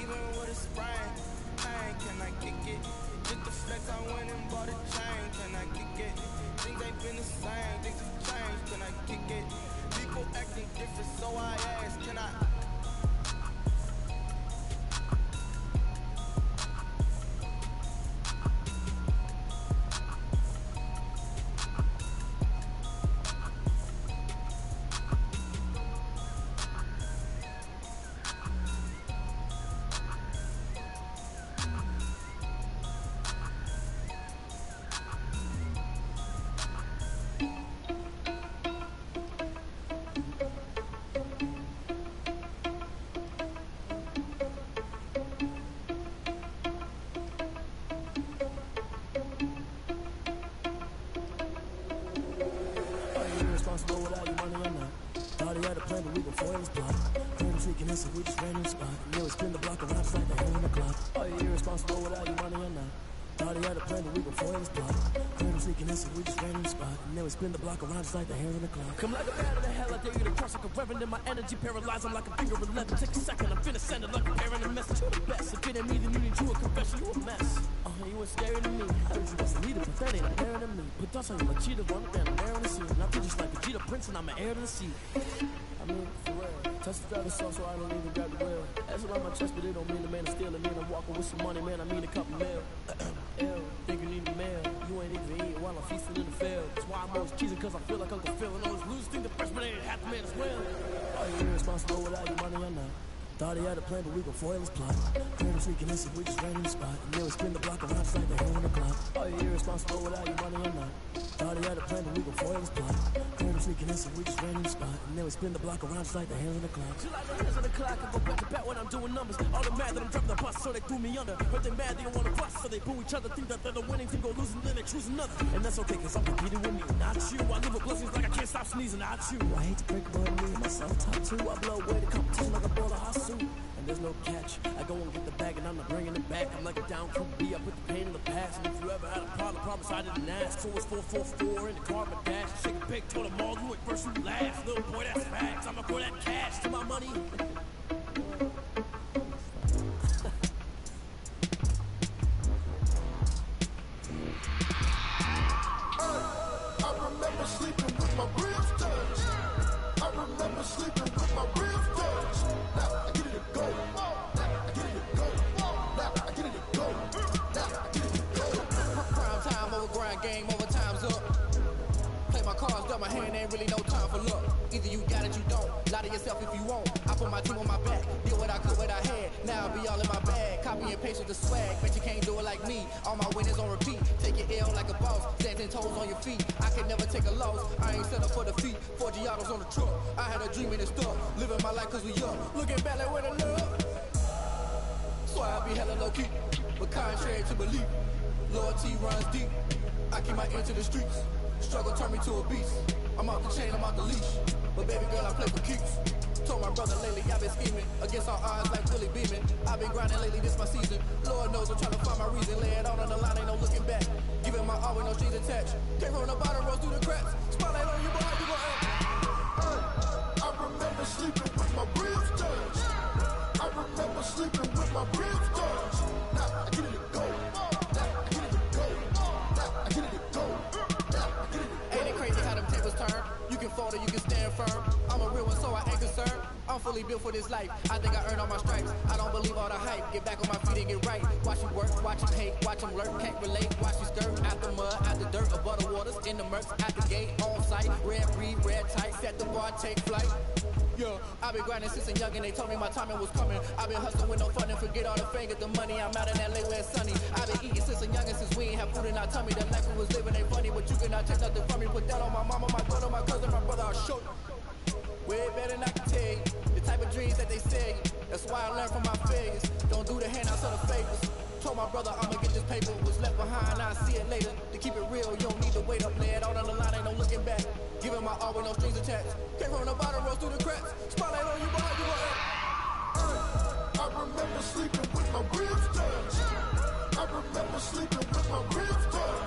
Even with a sprain. Pain, can I kick it? Just the flex, I went and bought a chain. Can I kick it? Things ain't been the same. Things have changed. Can I kick it? People acting different, so I ask. Can I? Spin the block around just like the hand on the clock. Come like a bat of the hell, I dare you to cross like a reverend in my energy paralyzed. I'm like a finger 11. Take a second, I'm finna send it like a parent a message. You the best. If it ain't me, then you need you a confession. You a mess. Uh, you was scary to me. I was a leader, but that ain't a parent to me. Put thoughts on you like cheetah, run down the air in the sea. And I feel just like a cheetah prince, and I'm an heir to the sea. I mean, for real. Touch the driver's sauce, so I don't even grab the wheel. That's around my chest, but it don't mean the man is stealing. Mean I'm walking with some money, man. I mean a couple mil. He had a plan, but we gon' foil his plot. Heard him sneaking in, so we just ran in the spot. And then we spin the block around just like the hand on the clock. Are you irresponsible without your money or not? He had a plan, but we gon' foil his plot. Him sneaking in, so we just ran in the spot. And then we spin the block around just like the hands on the clock. Till like the hands on the clock, I go back to back when I'm doing numbers. All the mad that I'm driving the bus, so they threw me under. But they mad, they don't wanna bust, so they boo each other. Think that they're the winning team, go losing, then they choose another. And that's okay, cause I'm competing with me, not you. I live with blessings like I can't stop sneezing, not you. I hate to break but me and myself top two. I blow away the competition like a ball of hot soup. And there's no catch. I go and get the bag and I'm not bringing it back. I'm like a down QB. I put the pain in the past. And if you ever had a problem, promise I didn't ask. So it's 444 in the car, my dash. Shake a big, told them all, you ain't first, you last. Little boy, that's facts. I'ma throw that cash to my money. hand, ain't really no time for luck. Either you got it, you don't. Lie to yourself if you won't. I put my team on my back, did what I could, what I had. Now I be all in my bag. Copy and paste impatient the swag, but you can't do it like me. All my winners on repeat. Take your L like a boss, stand ten toes on your feet. I can never take a loss. I ain't set up for defeat. Forgiatos on the truck. I had a dream in the stuff. Living my life cause we young. Looking back like where the love. So I be hella low key. But contrary to belief, loyalty runs deep. I keep my ear to the streets. Struggle turn me to a beast. I'm off the chain, I'm off the leash. But baby girl, I play for keeps. Told my brother lately, I've been scheming against all odds like Willie Beamen. I've been grinding lately, this my season. Lord knows I'm trying to find my reason. Lay it out on the line, ain't no looking back. Giving my all with no strings attached. Came from the bottom, rose through the cracks. Spotlight on you, boy, you gon' act? I remember sleeping with my ribs touched. I remember sleeping with my ribs I'm fully built for this life. I think I earned all my stripes. I don't believe all the hype. Get back on my feet and get right. Watch you work, watch you hate, watch them lurk. Can't relate, watch you skirt. Out the mud, out the dirt, above the waters, in the murks, at the gate, on site. Red breed, red tight, set the bar, take flight. Yeah, I've been grinding since a young and they told me my timing was coming. I've been hustling with no fun and forget all the fame, get the money. I'm out in LA where it's sunny. I've been eating since a young and since we ain't have food in our tummy. The life we was living ain't funny, but you cannot take nothing from me. Put that on my mama, my brother, my cousin, my brother, I'll show you. Way better than I can tell you. The type of dreams that they say. That's why I learned from my failures. Don't do the handouts or the favors. Told my brother I'ma get this paper. Was left behind, I'll see it later. To keep it real, you don't need to wait up. It out on the line, ain't no looking back. Giving my all with no strings attached. Came from the bottom, rose through the cracks. Spotlight on you, how you gon' act? I remember sleeping with my ribs touched. I remember sleeping with my ribs touched.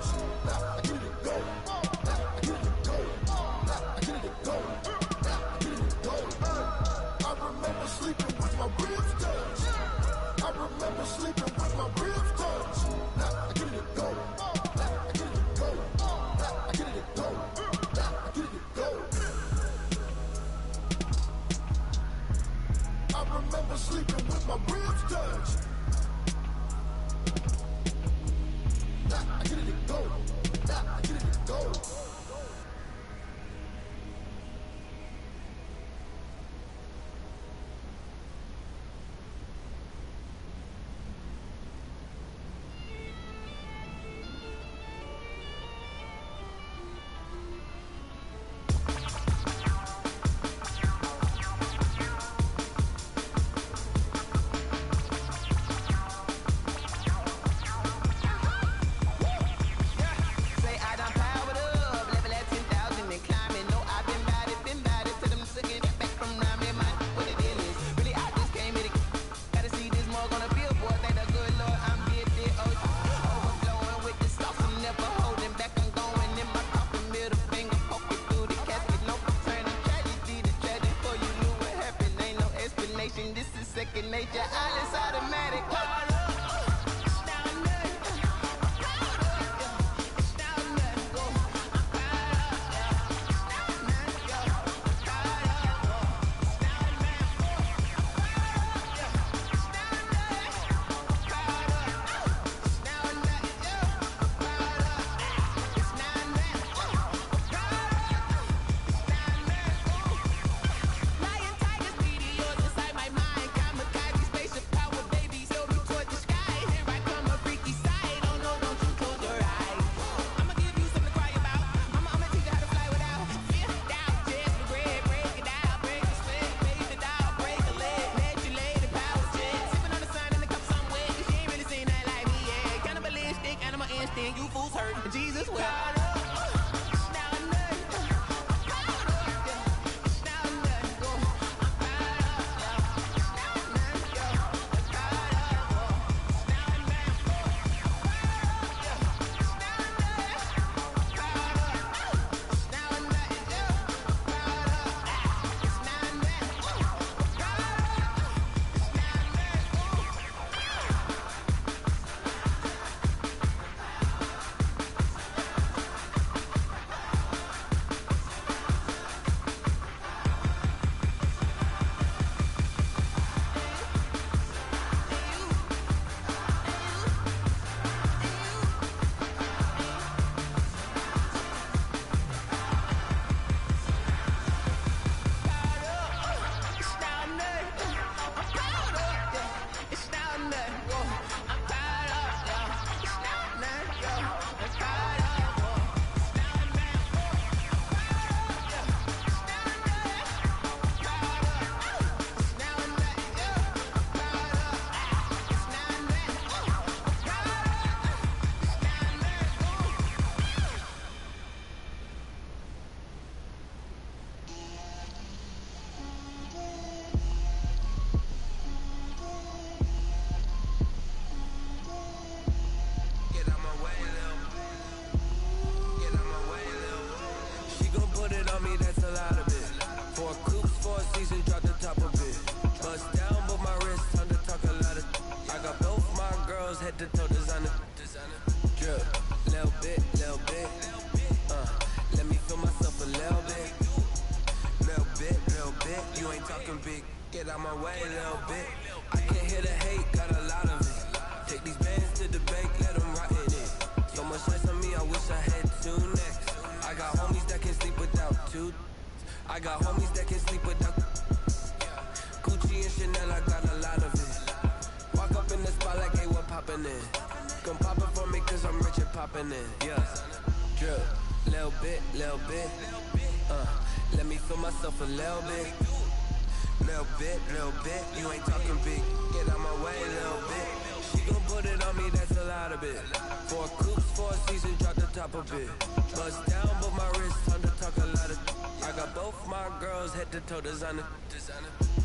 little bit, little bit. You ain't talking big, get out my way, little bit. She gon' put it on me, that's a lot of it. Four coops, four seasons, drop the top of it. Bust down, but my wrist, time to talk a lot of. I got both my girls head to toe designer.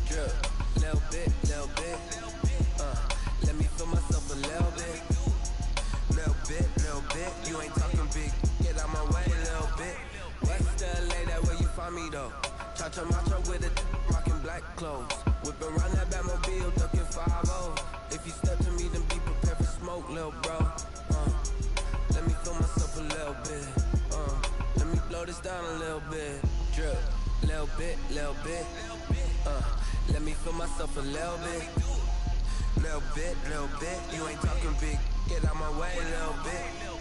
Drip, little bit, little bit. Uh, let me feel myself a little bit. Little bit, little bit. You ain't talking big, get out my way, little bit. West LA, that where you find me though. Cha cha with it clothes. Whip around that Batmobile, ducking 5 If you step to me, then be prepared for smoke, lil' bro. Uh, let me fill myself a little bit. Uh, let me blow this down a little bit. Drip, little bit, little bit. Uh, let me fill myself a little bit. Little bit, little bit. You ain't talking big. Get out my way, little bit.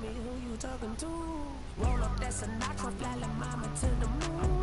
Me who you talking to. Roll up that Sinatra, fly la mama to the moon.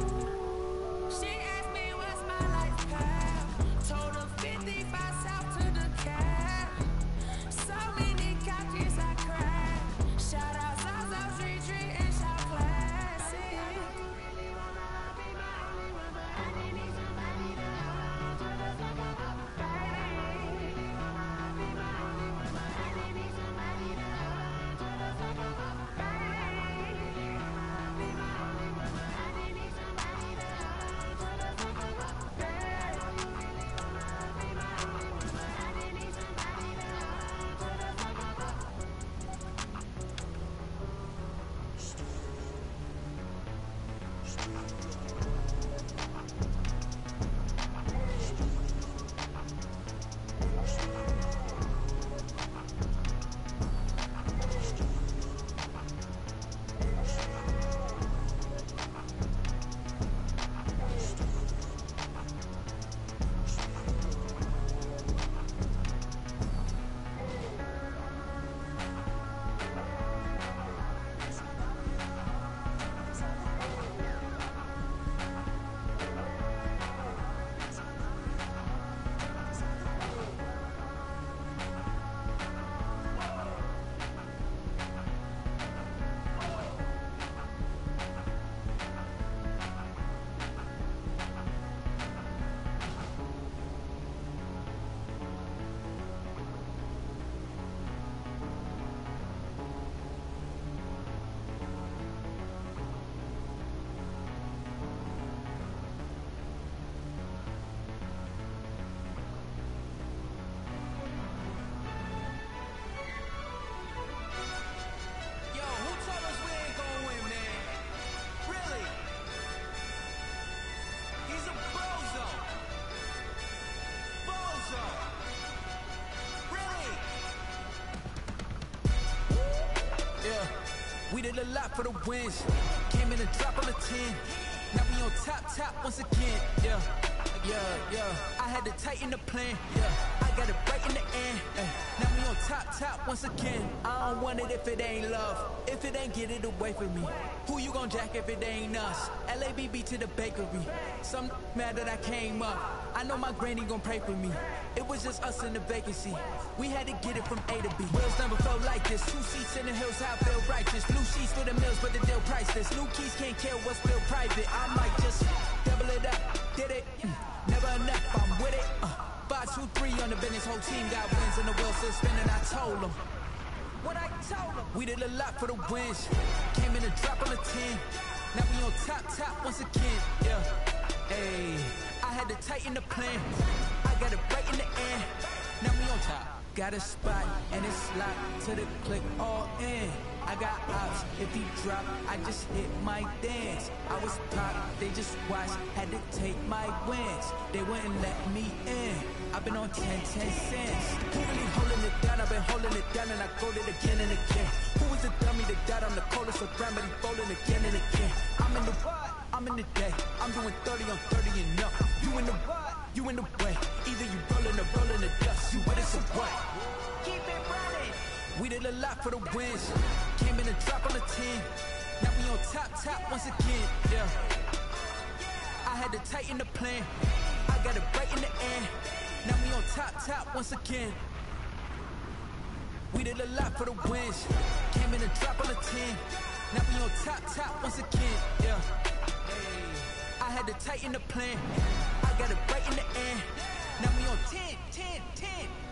Yeah, we did a lot for the wins. Came in a drop on the 10. Now we on top, top once again. Yeah, yeah, yeah. I had to tighten the plan. Yeah, I got it right in the end. eh. Now we on top, top once again. I don't want it if it ain't love. If it ain't, get it away from me. Who you gon' jack if it ain't us? LABB to the bakery. Some mad that I came up. I know my granny gon' pray for me. It was just us in the vacancy. We had to get it from A to B. Wheels never felt like this. Two seats in the hills, I feel righteous. Blue sheets for the mills, but the deal priceless. New keys can't kill what's still private. I might just double it up. Did it? Mm, Never enough, two, three on the business. Whole team got wins in the still spinning. I told them. What I told them. We did a lot for the wins. Came in a drop on the 10. Now we on top, top once again. Yeah. Hey, I had to tighten the plan. I got it right in the end. Now we on top. Got a spot and it's locked to the click all in. I got ops, if he drop, I just hit my dance. I was top, they just watched, had to take my wins. They wouldn't let me in. I've been on 10, 10 cents. Who really holding it down? I've been holding it down and I go it again and again. Who was the dummy that died? I'm the coldest around, but he falling again and again. I'm in the what? I'm in the day. I'm doing 30 on 30 and up. You in the what? You in the way. Either you rolling or rolling the dust. You with us or what? Keep it running. We did a lot for the wins. Came in a drop on the 10. Now we on top, top once again. Yeah. I had to tighten the plan. I got it right in the end. Now we on top, top once again. We did a lot for the wins. Came in a drop on the 10. Now we on top, top once again. Yeah had to tighten the plan. I got it right in the end. Now we on 10, 10, 10.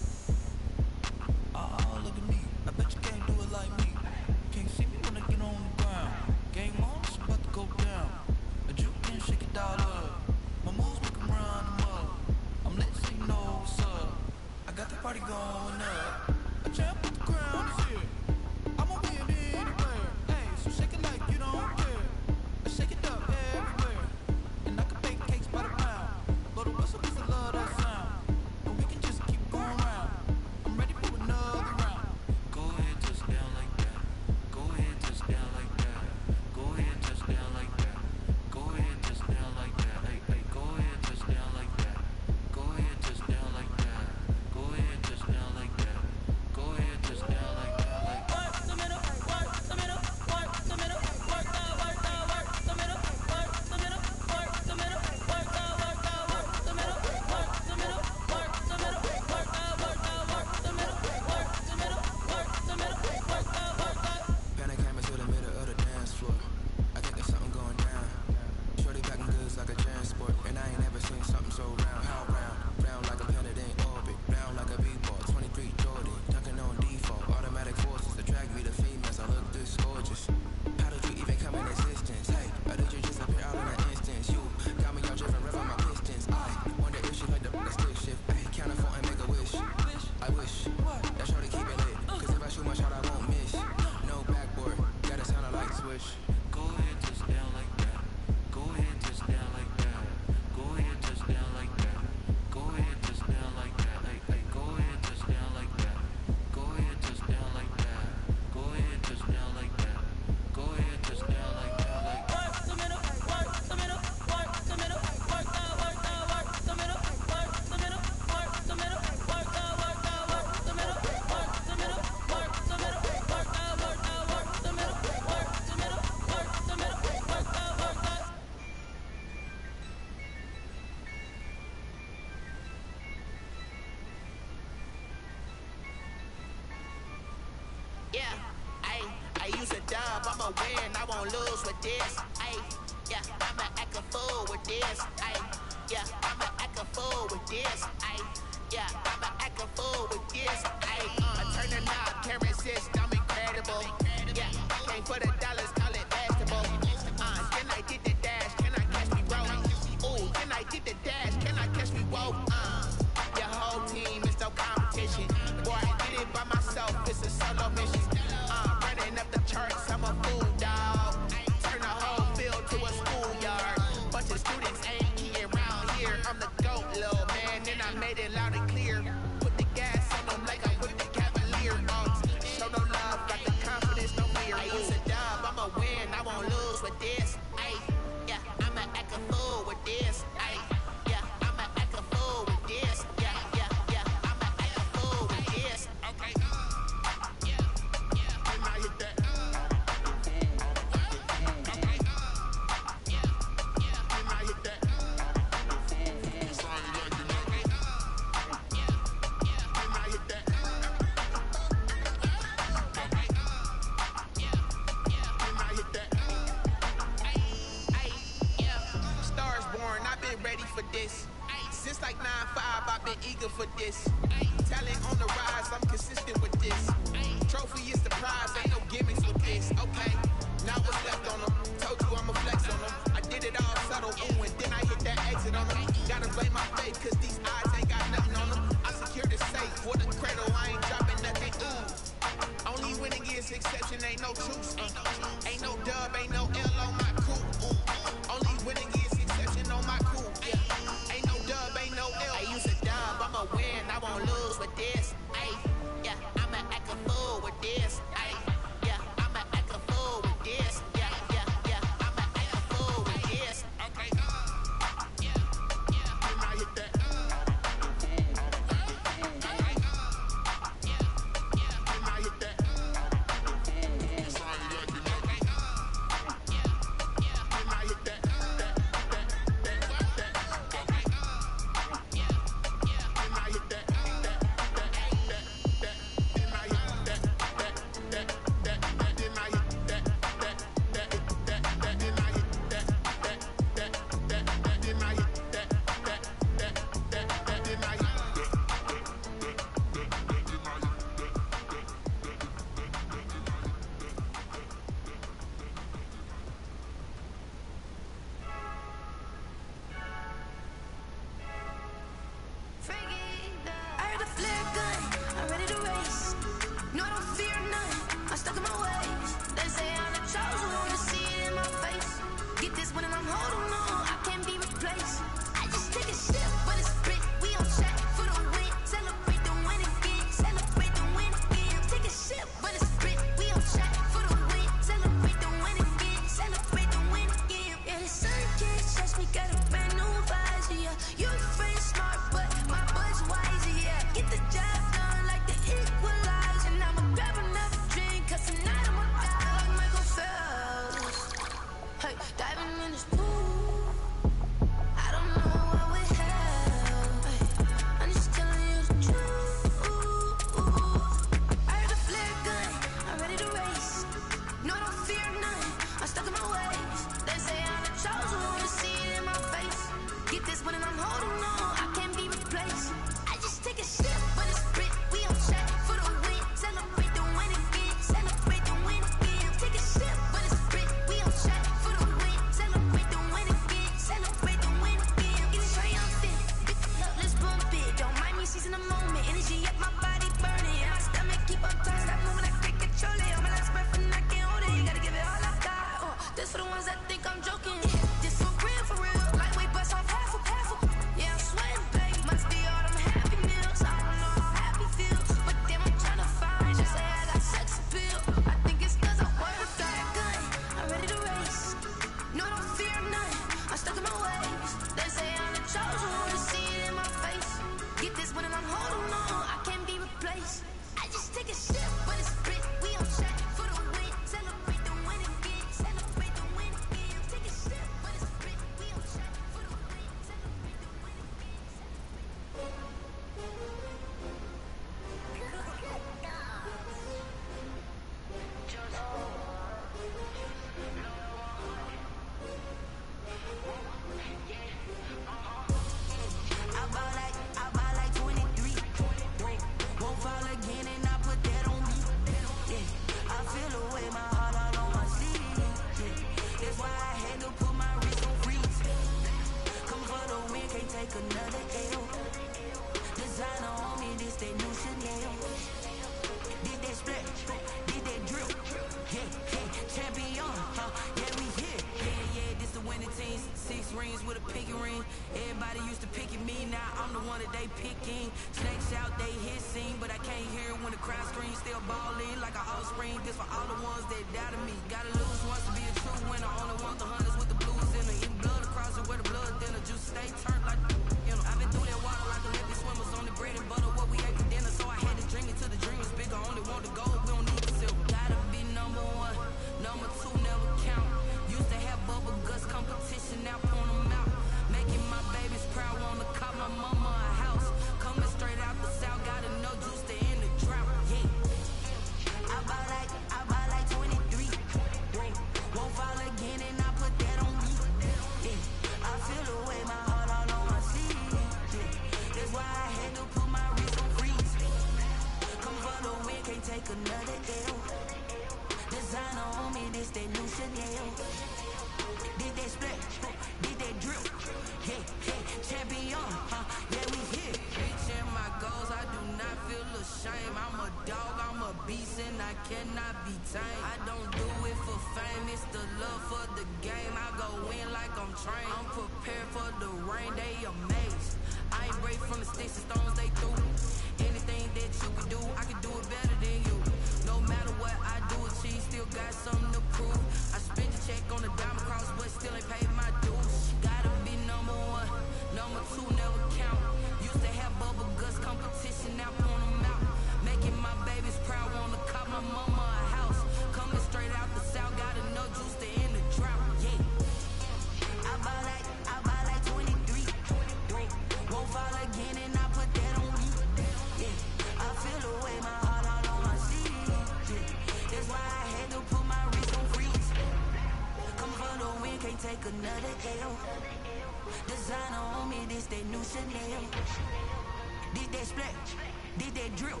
Did that splash, did that drill.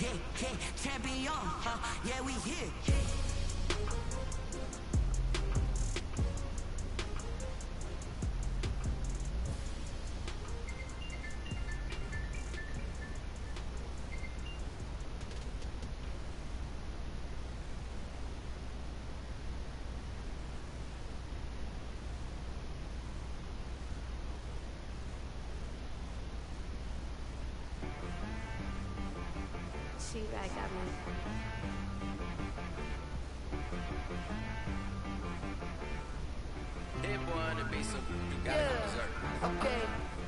Yeah, yeah, She right got me. That boy on the beat, so you gotta go berserk. Okay.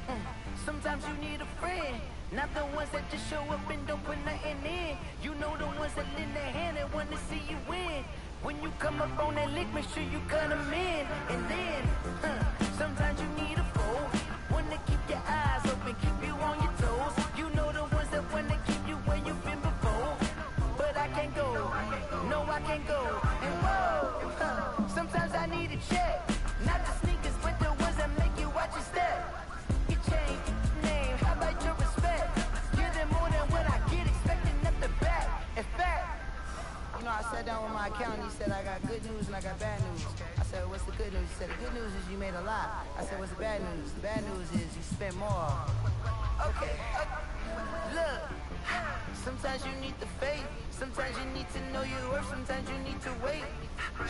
Mm. Sometimes you need a friend, not the ones that just show up and don't put nothing in. You know the ones that lend a hand and want to see you win. When you come up on that lick, make sure you cut 'em in. And then, huh, sometimes you need can't go. And whoa, huh, sometimes I need a check. Not the sneakers, but the ones that make you watch your step. Your chain, name, how about your respect? Give them more than what I get, expecting the back. In fact, You know, I sat down with my accountant. He said, I got good news and I got bad news. I said, what's the good news? He said, the good news is you made a lot. I said, what's the bad news? The bad news is you spent more. Okay, uh, look. Sometimes you need the faith. Sometimes you need to know your worth. Sometimes you need to wait.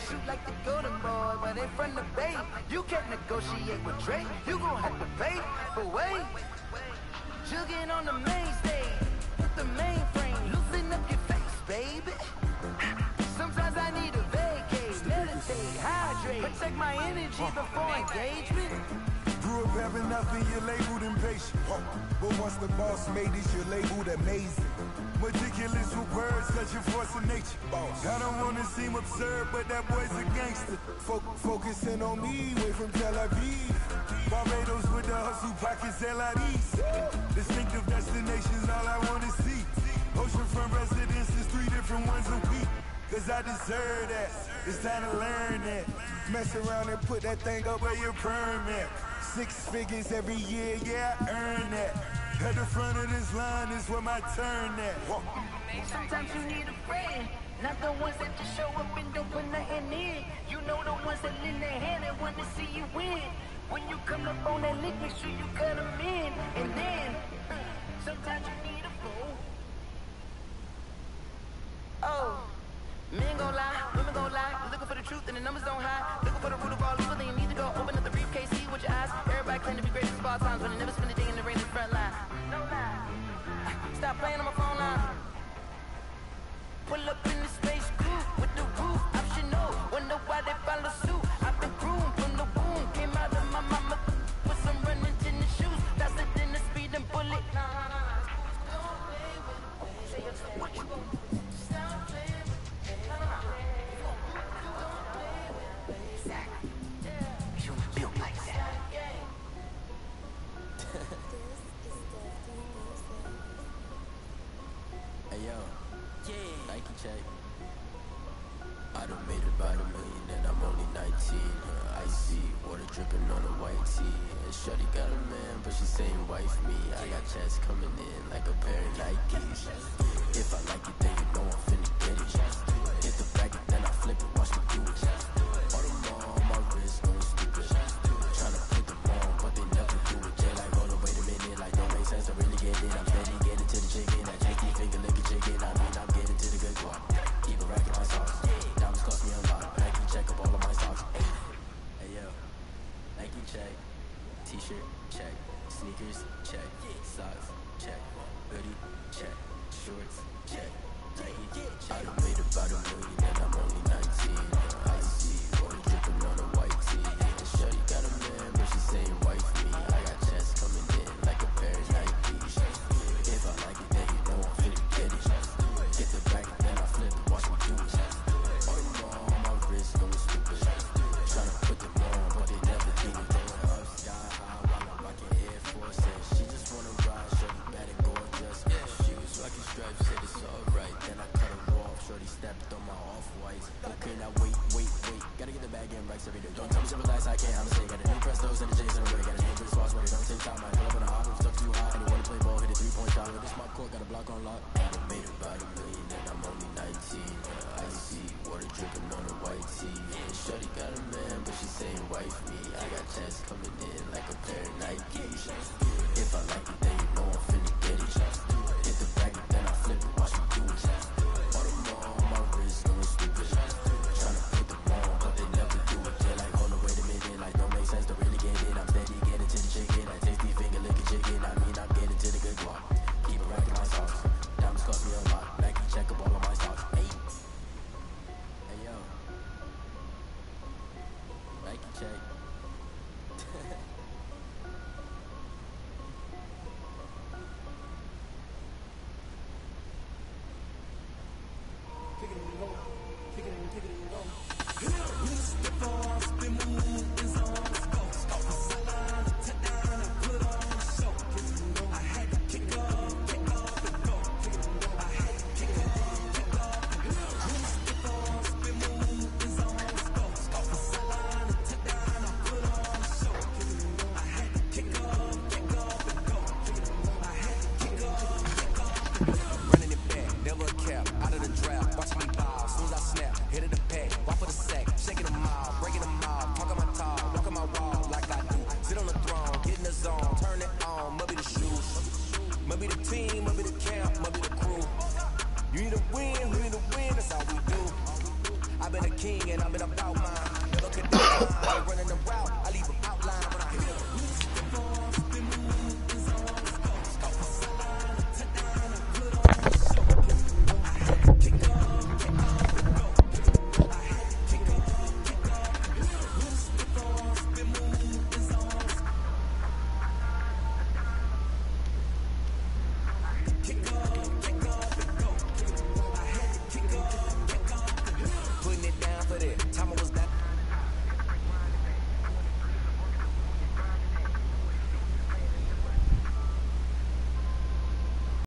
Shoot like the golden boy, but in front of bait. You can't negotiate with Drake. You gon' have to pay. But wait, jugging on the main stage the mainframe. Loosen up your face, baby. Sometimes I need a vacate, meditate, hydrate, protect my energy before engagement. Grew up having nothing, you're labeled impatient. But once the boss made it, you're labeled amazing. Meticulous with words, such a force of nature. I don't wanna seem absurd, but that boy's a gangster. Fo- focusing on me, way from Tel Aviv. Barbados with the hustle pockets, LIDs. Distinctive destinations, all I wanna see. Oceanfront residences, three different ones a week. Cause I deserve that. It's time to learn that. Mess around and put that thing up where your permit. Six figures every year, yeah, I earn that. At the front of this line is where my turn at. Sometimes you need a friend, not the ones that just show up and don't put nothing in. You know the ones that lend a hand and want to see you win. When you come up on that lick, make sure you cut 'em in. And then, sometimes you need a fool. Oh. Men gon' lie, women gon' lie. Looking for the truth and the numbers don't hide. Looking for the root of all evil, then you need to go open up the briefcase, see with your eyes. Everybody claim to be greatest of all times, but they never spend a day in the rain in the front line. No lie. Stop playing on my phone line. Pull up in the space